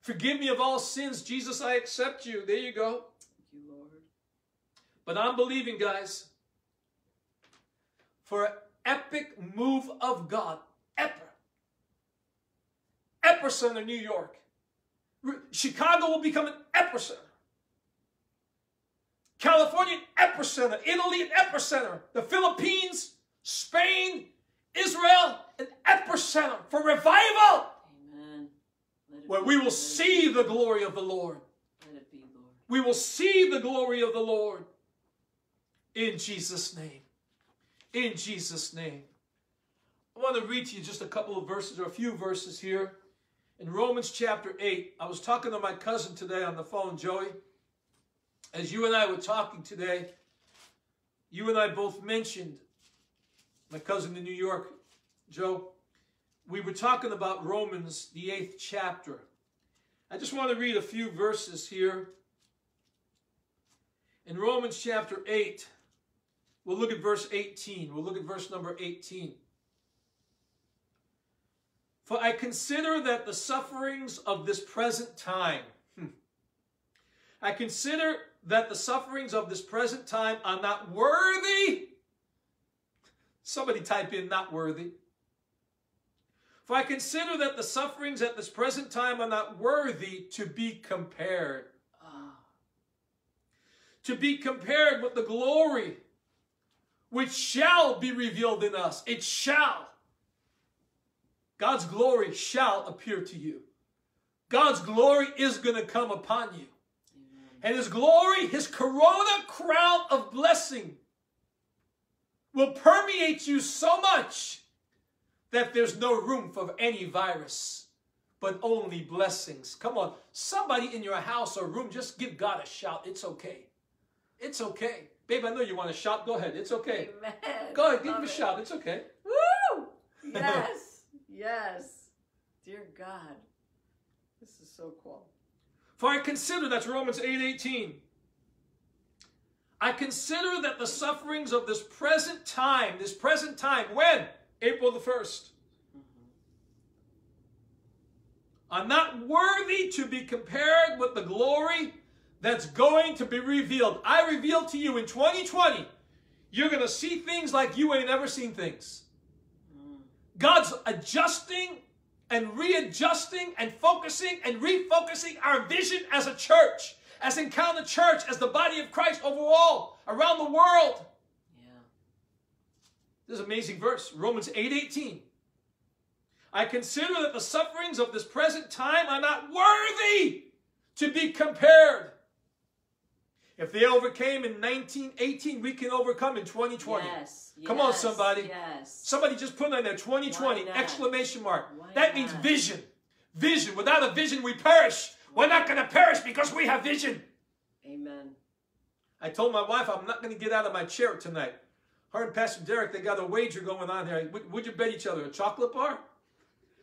Forgive me of all sins. Jesus, I accept you. There you go. Thank you, Lord. But I'm believing, guys, for an epic move of God. Epic. Epicenter, New York. Chicago will become an epicenter. California, an epicenter. Italy, an epicenter. The Philippines, Spain, Israel, an epicenter for revival Amen. Where we will see the glory of the Lord. Be, Lord. We will see the glory of the Lord in Jesus' name. In Jesus' name. I want to read to you just a couple of verses or a few verses here. In Romans chapter 8, I was talking to my cousin today on the phone, Joey. As you and I were talking today, you and I both mentioned my cousin in New York, Joe. We were talking about Romans, the eighth chapter. I just want to read a few verses here. In Romans chapter 8, we'll look at verse 18. We'll look at verse number 18. For I consider that the sufferings of this present time, hmm, I consider that the sufferings of this present time are not worthy. Somebody type in not worthy. For I consider that the sufferings at this present time are not worthy to be compared. Ah, To be compared with the glory which shall be revealed in us. It shall. God's glory shall appear to you. God's glory is going to come upon you. amen. And his glory, his corona crown of blessing, will permeate you so much that there's no room for any virus, but only blessings. Come on, somebody in your house or room, just give God a shout. It's okay. It's okay. Babe, I know you want to shout. Go ahead. It's okay. Amen. Go ahead, give him a shout. It's okay. Woo! Yes. yes. Dear God. This is so cool. For I consider, that's Romans 8 18. I consider that the sufferings of this present time, this present time, when? April the 1st, I'm not worthy to be compared with the glory that's going to be revealed. I reveal to you in 2020, you're going to see things like you ain't ever seen things. God's adjusting and readjusting and focusing and refocusing our vision as a church, as Encounter Church, as the body of Christ overall, around the world. This is an amazing verse, Romans 8 18. I consider that the sufferings of this present time are not worthy to be compared. If they overcame in 1918, we can overcome in 2020. Yes. Come on, somebody. Yes. Somebody just put on there 2020 exclamation mark. Why that means vision. Vision. Without a vision, we perish. We're not going to perish because we have vision. Amen. I told my wife I'm not going to get out of my chair tonight. Her and Pastor Derek, they got a wager going on here. Would, would you bet each other a chocolate bar,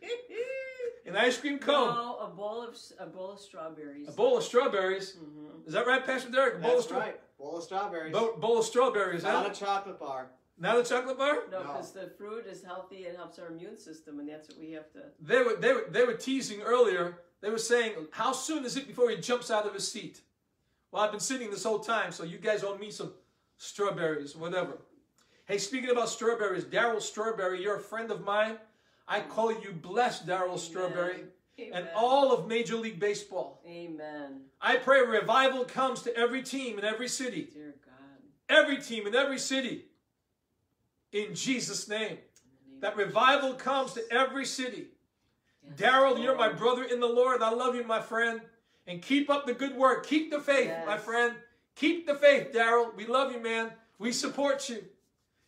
an ice cream cone, No, a bowl of a bowl of strawberries. a bowl of strawberries? Mhm. Is that right, Pastor Derek? A bowl of That's stra- right. Bowl of strawberries. Bowl, bowl of strawberries, huh? Not a chocolate bar. Not a chocolate bar? No, No. because the fruit is healthy and helps our immune system, and that's what we have to. They were, they, were, they were teasing earlier. They were saying, How soon is it before he jumps out of his seat? Well, I've been sitting this whole time, so you guys owe me some strawberries, whatever. Hey, speaking about strawberries, Darryl Strawberry, you're a friend of mine. I call you blessed, Darryl Strawberry, Amen. and all of Major League Baseball. Amen. I pray revival comes to every team in every city, Dear God. every team in every city, in Jesus' name. In name That revival comes to every city. Yes, Darryl, you're my brother in the Lord. I love you, my friend. And keep up the good work. Keep the faith, my friend. Keep the faith, Darryl. We love you, man. We support you.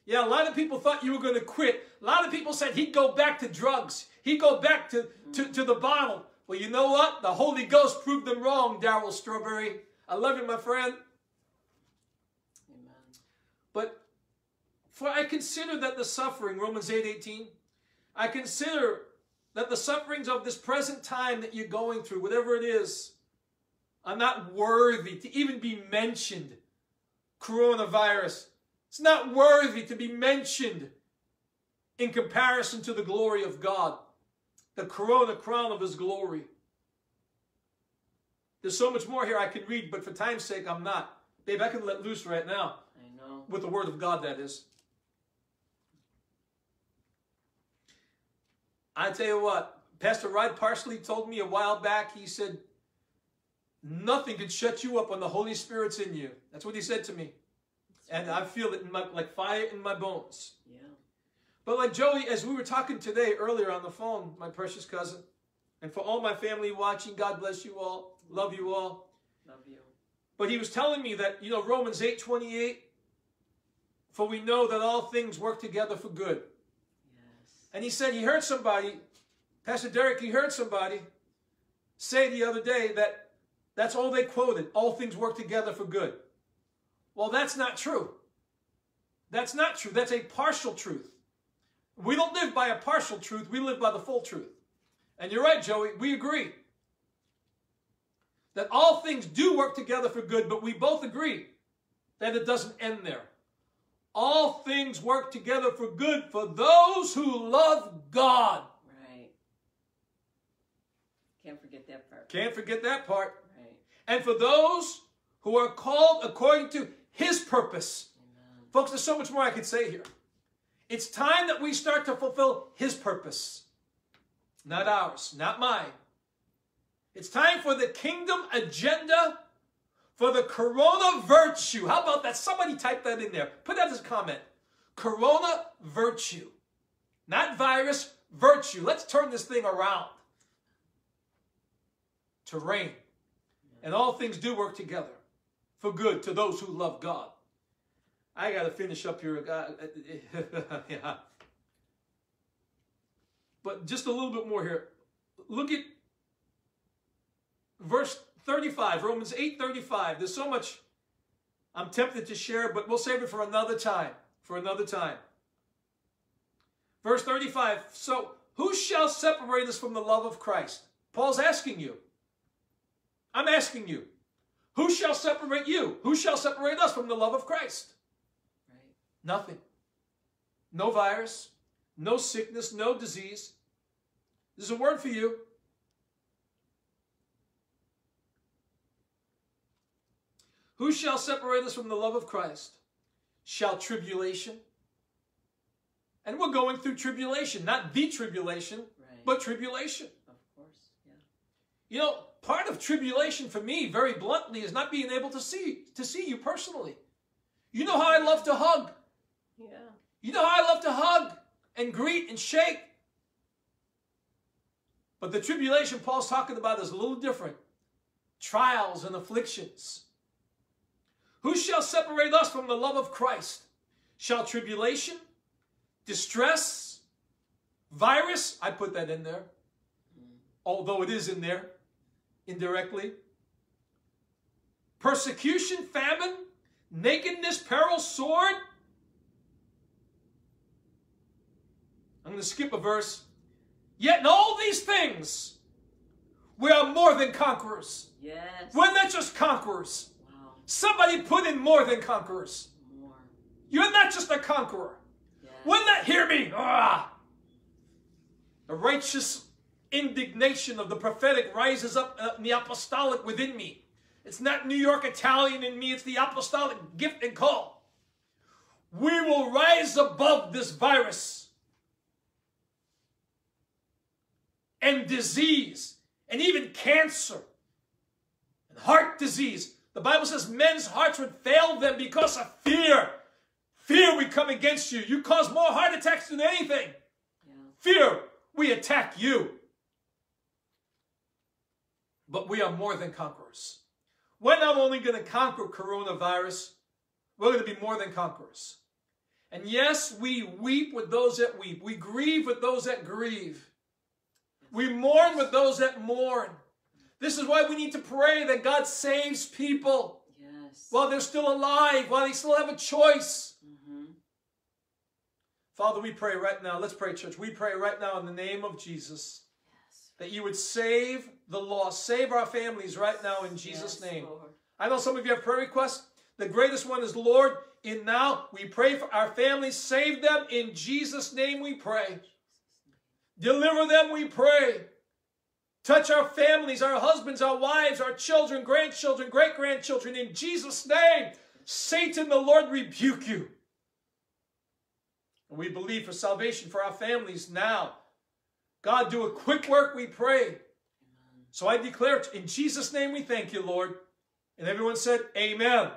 Yeah, a lot of people thought you were going to quit. A lot of people said he'd go back to drugs. He'd go back to, to, to the bottle. Well, you know what? The Holy Ghost proved them wrong, Darryl Strawberry. I love you, my friend. Amen. But for I consider that the suffering, Romans 8 18, I consider that the sufferings of this present time that you're going through, whatever it is, are not worthy to even be mentioned. Coronavirus. It's not worthy to be mentioned in comparison to the glory of God, the corona crown of His glory. There's so much more here I could read, but for time's sake, I'm not. Babe, I can let loose right now I know. with the word of God, that is. I tell you what, Pastor Rod Parsley told me a while back, he said, nothing can shut you up when the Holy Spirit's in you. That's what he said to me. And I feel it in my, like fire in my bones. Yeah. But like Joey, as we were talking today earlier on the phone, my precious cousin, and for all my family watching, God bless you all. Love you all. Love you. But he was telling me that, you know, Romans 8 28, for we know that all things work together for good. Yes. And he said he heard somebody, Pastor Derek, he heard somebody say the other day that that's all they quoted. All things work together for good. Well, that's not true. That's not true. That's a partial truth. We don't live by a partial truth, we live by the full truth. And you're right, Joey, we agree that all things do work together for good, but we both agree that it doesn't end there. All things work together for good for those who love God. Right. Can't forget that part. Can't forget that part. Right. And for those who are called according to his purpose. Amen. Folks, there's so much more I could say here. It's time that we start to fulfill his purpose, not ours, not mine. It's time for the kingdom agenda for the corona virtue. How about that? Somebody type that in there. Put that as a comment. Corona virtue. Not virus, virtue. Let's turn this thing around to reign. And all things do work together for good to those who love God. I got to finish up here. Uh, yeah. But just a little bit more here. Look at verse 35, Romans 8 35. There's so much I'm tempted to share, but we'll save it for another time. For another time. Verse 35. So, who shall separate us from the love of Christ? Paul's asking you. I'm asking you. Who shall separate you? Who shall separate us from the love of Christ? Right. Nothing. No virus, no sickness, no disease. There's a word for you. Who shall separate us from the love of Christ? Shall tribulation? And we're going through tribulation, not the tribulation, Right. but tribulation. Of course. Yeah. You know, part of tribulation for me, very bluntly, is not being able to see to see you personally. You know how I love to hug. Yeah. You know how I love to hug and greet and shake. But the tribulation Paul's talking about is a little different. Trials and afflictions. Who shall separate us from the love of Christ? Shall tribulation, distress, virus, I put that in there, mm. although it is in there indirectly, persecution, famine, nakedness, peril, sword, I'm going to skip a verse. Yet in all these things, we are more than conquerors. Yes. We're not just conquerors. Wow. Somebody put in more than conquerors. More. You're not just a conqueror. Yes. Will not hear me? Ah! The righteous indignation of the prophetic rises up uh, in the apostolic within me. It's not New York Italian in me, it's the apostolic gift and call. We will rise above this virus and disease and even cancer and heart disease. The Bible says men's hearts would fail them because of fear. Fear we come against you. You cause more heart attacks than anything. Yeah. Fear, we attack you. But we are more than conquerors. We're not only going to conquer coronavirus, we're going to be more than conquerors. And yes, we weep with those that weep. We grieve with those that grieve. We mourn with those that mourn. This is why we need to pray that God saves people Yes. while they're still alive, while they still have a choice. mm-hmm. Father, we pray right now. Let's pray, church. We pray right now in the name of Jesus Yes. that you would save the lost, save our families right now in Jesus' Yes, name. Lord. I know some of you have prayer requests. The greatest one is, Lord, in now we pray for our families. Save them in Jesus' name we pray. Deliver them, we pray. Touch our families, our husbands, our wives, our children, grandchildren, great grandchildren. In Jesus' name, Satan, the Lord, rebuke you. And we believe for salvation for our families now. God, do a quick work, we pray. So I declare, in Jesus' name, we thank you, Lord. And everyone said, Amen. Amen.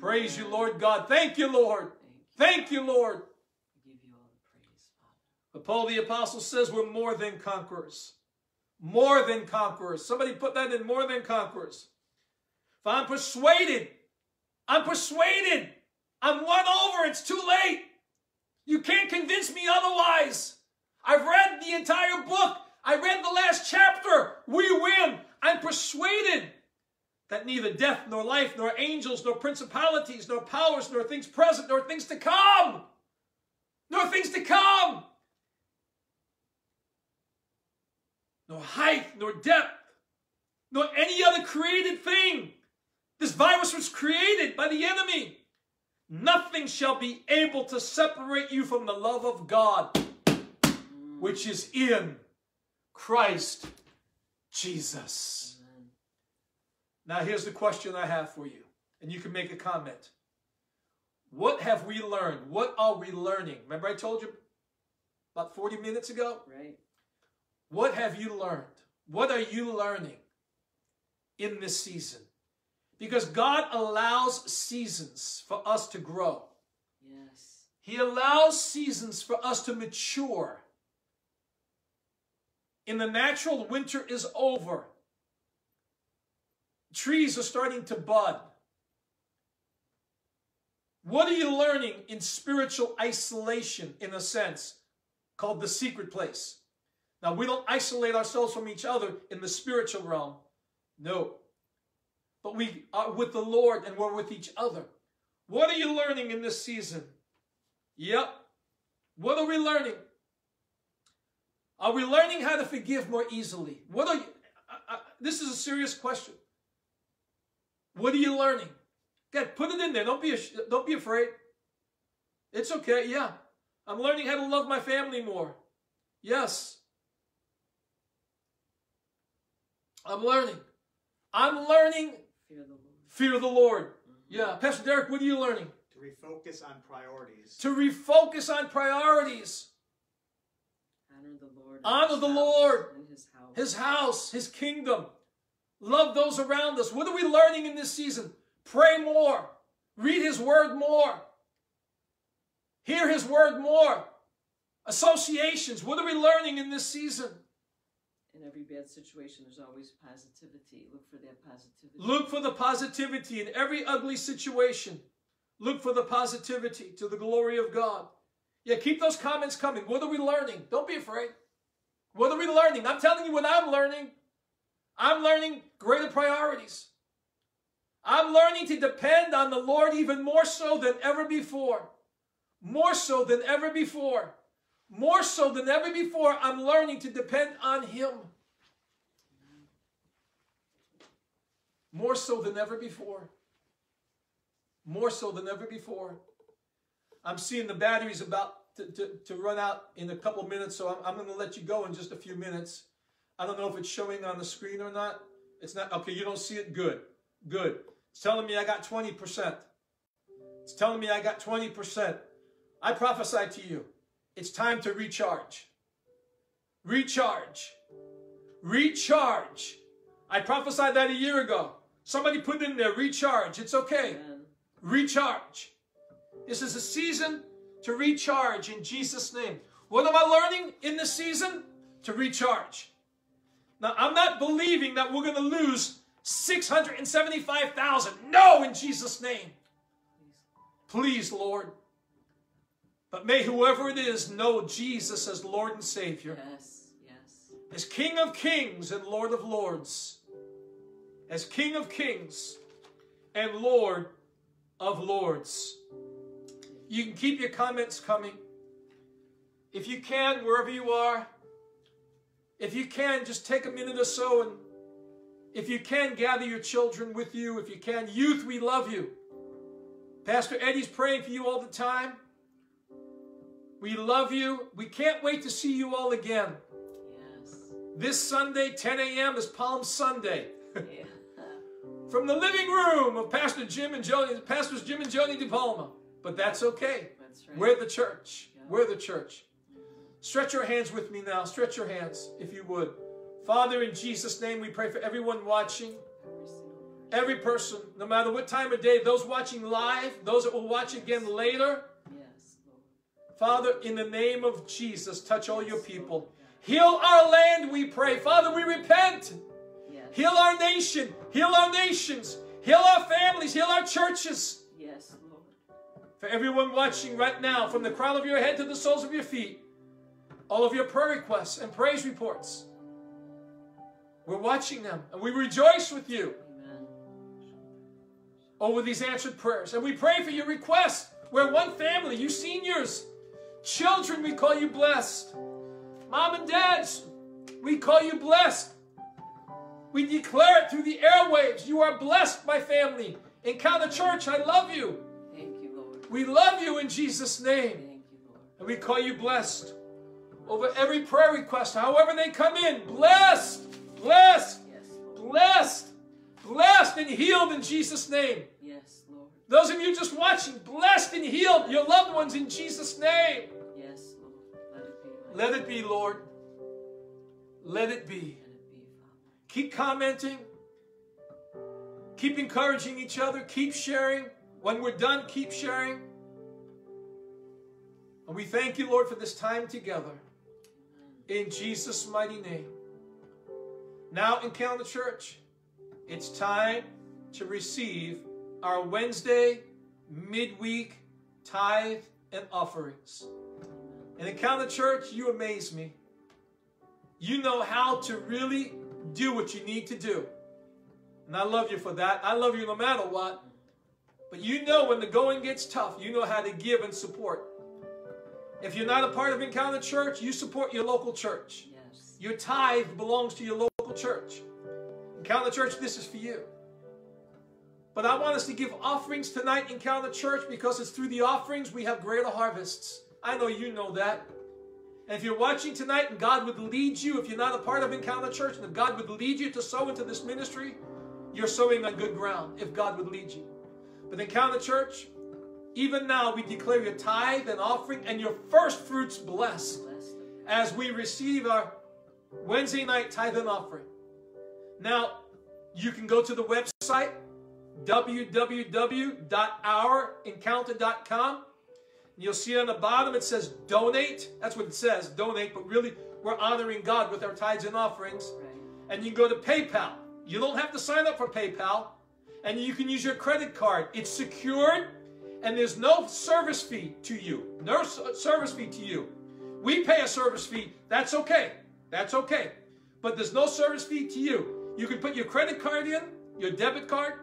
Praise you, Lord God. Thank you, Lord. Thank you. Thank you, Lord. We give you all the praise, But Paul the Apostle says we're more than conquerors. More than conquerors. Somebody put that in more than conquerors. If I'm persuaded, I'm persuaded, I'm won over, it's too late. You can't convince me otherwise. I've read the entire book. I read the last chapter. We win. I'm persuaded that neither death, nor life, nor angels, nor principalities, nor powers, nor things present, nor things to come, nor things to come, nor height, nor depth, nor any other created thing. This virus was created by the enemy. Nothing shall be able to separate you from the love of God, which is in Christ Jesus. Amen. Now, here's the question I have for you, and you can make a comment. What have we learned? What are we learning? Remember, I told you about 40 minutes ago? Right. What have you learned? What are you learning in this season? Because God allows seasons for us to grow. Yes. He allows seasons for us to mature. In the natural, winter is over. Trees are starting to bud. What are you learning in spiritual isolation, in a sense, called the secret place? Now, we don't isolate ourselves from each other in the spiritual realm. No. But we are with the Lord and we're with each other. What are you learning in this season? Yep. What are we learning? Are we learning how to forgive more easily? What are you? I, I, this is a serious question. What are you learning? God, put it in there. Don't be don't be afraid. It's okay. Yeah, I'm learning how to love my family more. Yes, I'm learning. I'm learning Fear the Lord. fear of the Lord. Mm-hmm. Yeah, Pastor Derek, what are you learning? To refocus on priorities. To refocus on priorities. Honor the Lord. Honor the Lord. His house. His house, His kingdom. Love those around us. What are we learning in this season? Pray more. Read His word more. Hear His word more. Associations. What are we learning in this season? In every bad situation, there's always positivity. Look for that positivity. Look for the positivity in every ugly situation. Look for the positivity to the glory of God. Yeah, keep those comments coming. What are we learning? Don't be afraid. What are we learning? I'm telling you what I'm learning. I'm learning greater priorities. I'm learning to depend on the Lord even more so than ever before. More so than ever before. More so than ever before, I'm learning to depend on Him. More so than ever before. More so than ever before. I'm seeing the batteries about to, to, to run out in a couple minutes, so I'm, I'm going to let you go in just a few minutes. I don't know if it's showing on the screen or not. It's not. Okay, you don't see it? Good. Good. It's telling me I got 20%. It's telling me I got 20%. I prophesy to you. It's time to recharge. Recharge. Recharge. I prophesied that a year ago. Somebody put in there, recharge. It's okay. Recharge. This is a season to recharge in Jesus' name. What am I learning in this season? To recharge. Now, I'm not believing that we're going to lose 675,000. No, in Jesus' name. Please. Please, Lord. But may whoever it is know Jesus as Lord and Savior, Yes. Yes. as King of Kings and Lord of Lords, as King of Kings and Lord of Lords. You can keep your comments coming. If you can, wherever you are, if you can, just take a minute or so and if you can, gather your children with you. If you can, youth, we love you. Pastor Eddie's praying for you all the time. We love you. We can't wait to see you all again. Yes. This Sunday, 10 a.m., is Palm Sunday. Yeah. From the living room of Pastor Jim and Joni, Pastors Jim and Joni DePalma. But that's okay. That's right. We're the church. Yeah. We're the church. Stretch your hands with me now. Stretch your hands, if you would. Father, in Jesus' name, we pray for everyone watching, Every person. no matter what time of day, those watching live, those that will watch again later. Yes, Lord. Father, in the name of Jesus, touch all your people. Heal our land, we pray. Father, we repent. Heal our nation. Heal our nations. Heal our families. Heal our churches. For everyone watching right now, from the crown of your head to the soles of your feet, all of your prayer requests and praise reports, we're watching them and we rejoice with you Amen. over these answered prayers. And we pray for your requests. We're one family, you seniors, children, we call you blessed. Mom and dads, we call you blessed. We declare it through the airwaves. You are blessed, my family. Encounter Church, I love you. Thank you, Lord. We love you in Jesus' name. Thank you, Lord. And we call you blessed over every prayer request, however they come in. Blessed, blessed, blessed, blessed, and healed in Jesus' name. Yes, Lord. Those of you just watching, blessed and healed your loved ones in Jesus' name. Yes, Lord. Let it be. Lord. Let it be, Lord. Let it be. Let it be, Father. Keep commenting. Keep encouraging each other. Keep sharing. When we're done, keep sharing. And we thank you, Lord, for this time together. In Jesus' mighty name. Now, Encounter Church, it's time to receive our Wednesday midweek tithe and offerings. And in Encounter Church, you amaze me. You know how to really do what you need to do. And I love you for that. I love you no matter what. But you know when the going gets tough, you know how to give and support. If you're not a part of Encounter Church, you support your local church. Yes. Your tithe belongs to your local church. Encounter Church, this is for you. But I want us to give offerings tonight, in Encounter Church, because it's through the offerings we have greater harvests. I know you know that. And if you're watching tonight and God would lead you, if you're not a part of Encounter Church, and if God would lead you to sow into this ministry, you're sowing on good ground if God would lead you. But Encounter Church, even now we declare your tithe and offering and your first fruits blessed as we receive our Wednesday night tithe and offering. Now, you can go to the website www.ourencounter.com. You'll see on the bottom it says donate. That's what it says, donate, but really we're honoring God with our tithes and offerings. Right. And you can go to PayPal. You don't have to sign up for PayPal. And you can use your credit card. It's secured and there's no service fee to you. No service fee to you. We pay a service fee. That's okay. That's okay. But there's no service fee to you. You can put your credit card in, your debit card.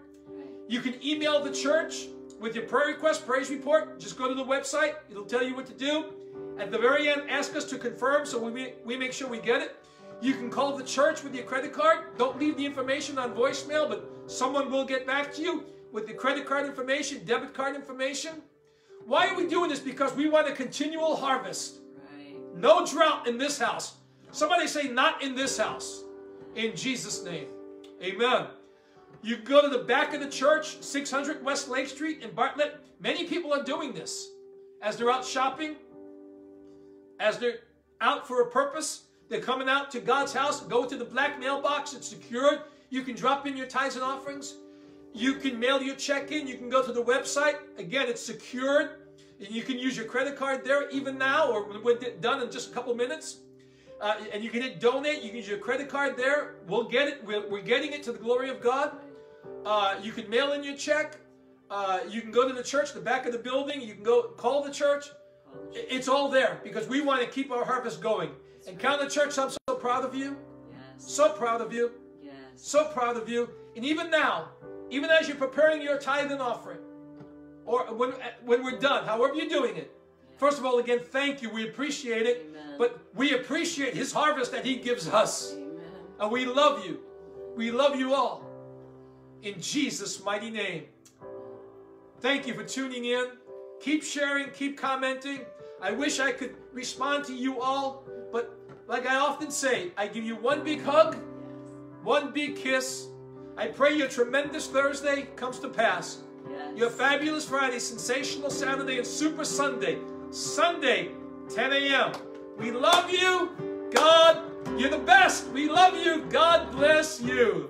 You can email the church with your prayer request, praise report. Just go to the website. It'll tell you what to do. At the very end, ask us to confirm so we, we make sure we get it. You can call the church with your credit card. Don't leave the information on voicemail, but someone will get back to you with the credit card information, debit card information. Why are we doing this? Because we want a continual harvest. Right. No drought in this house. Somebody say, not in this house. In Jesus' name. Amen. You go to the back of the church, 600 West Lake Street in Bartlett. Many people are doing this as they're out shopping, as they're out for a purpose. They're coming out to God's house. Go to the black mailbox. It's secured. You can drop in your tithes and offerings. You can mail your check in. You can go to the website. Again, it's secured. And you can use your credit card there even now or when done in just a couple minutes. Uh, and you can hit donate. You can use your credit card there. We'll get it. We're, we're getting it to the glory of God. Uh, you can mail in your check. Uh, you can go to the church, the back of the building. You can go call the church. It's all there because we want to keep our harvest going. Encounter Church. I'm so proud of you. Yes. So proud of you. So proud of you. And even now, even as you're preparing your tithe and offering, or when, when we're done, however you're doing it, first of all, again, thank you. We appreciate it. Amen. But we appreciate His harvest that He gives us. Amen. And we love you. We love you all. In Jesus' mighty name. Thank you for tuning in. Keep sharing, keep commenting. I wish I could respond to you all, but like I often say, I give you one big hug, one big kiss. I pray your tremendous Thursday comes to pass. Yes. Your fabulous Friday, sensational Saturday, and Super Sunday. Sunday, 10 a.m. We love you. God, you're the best. We love you. God bless you.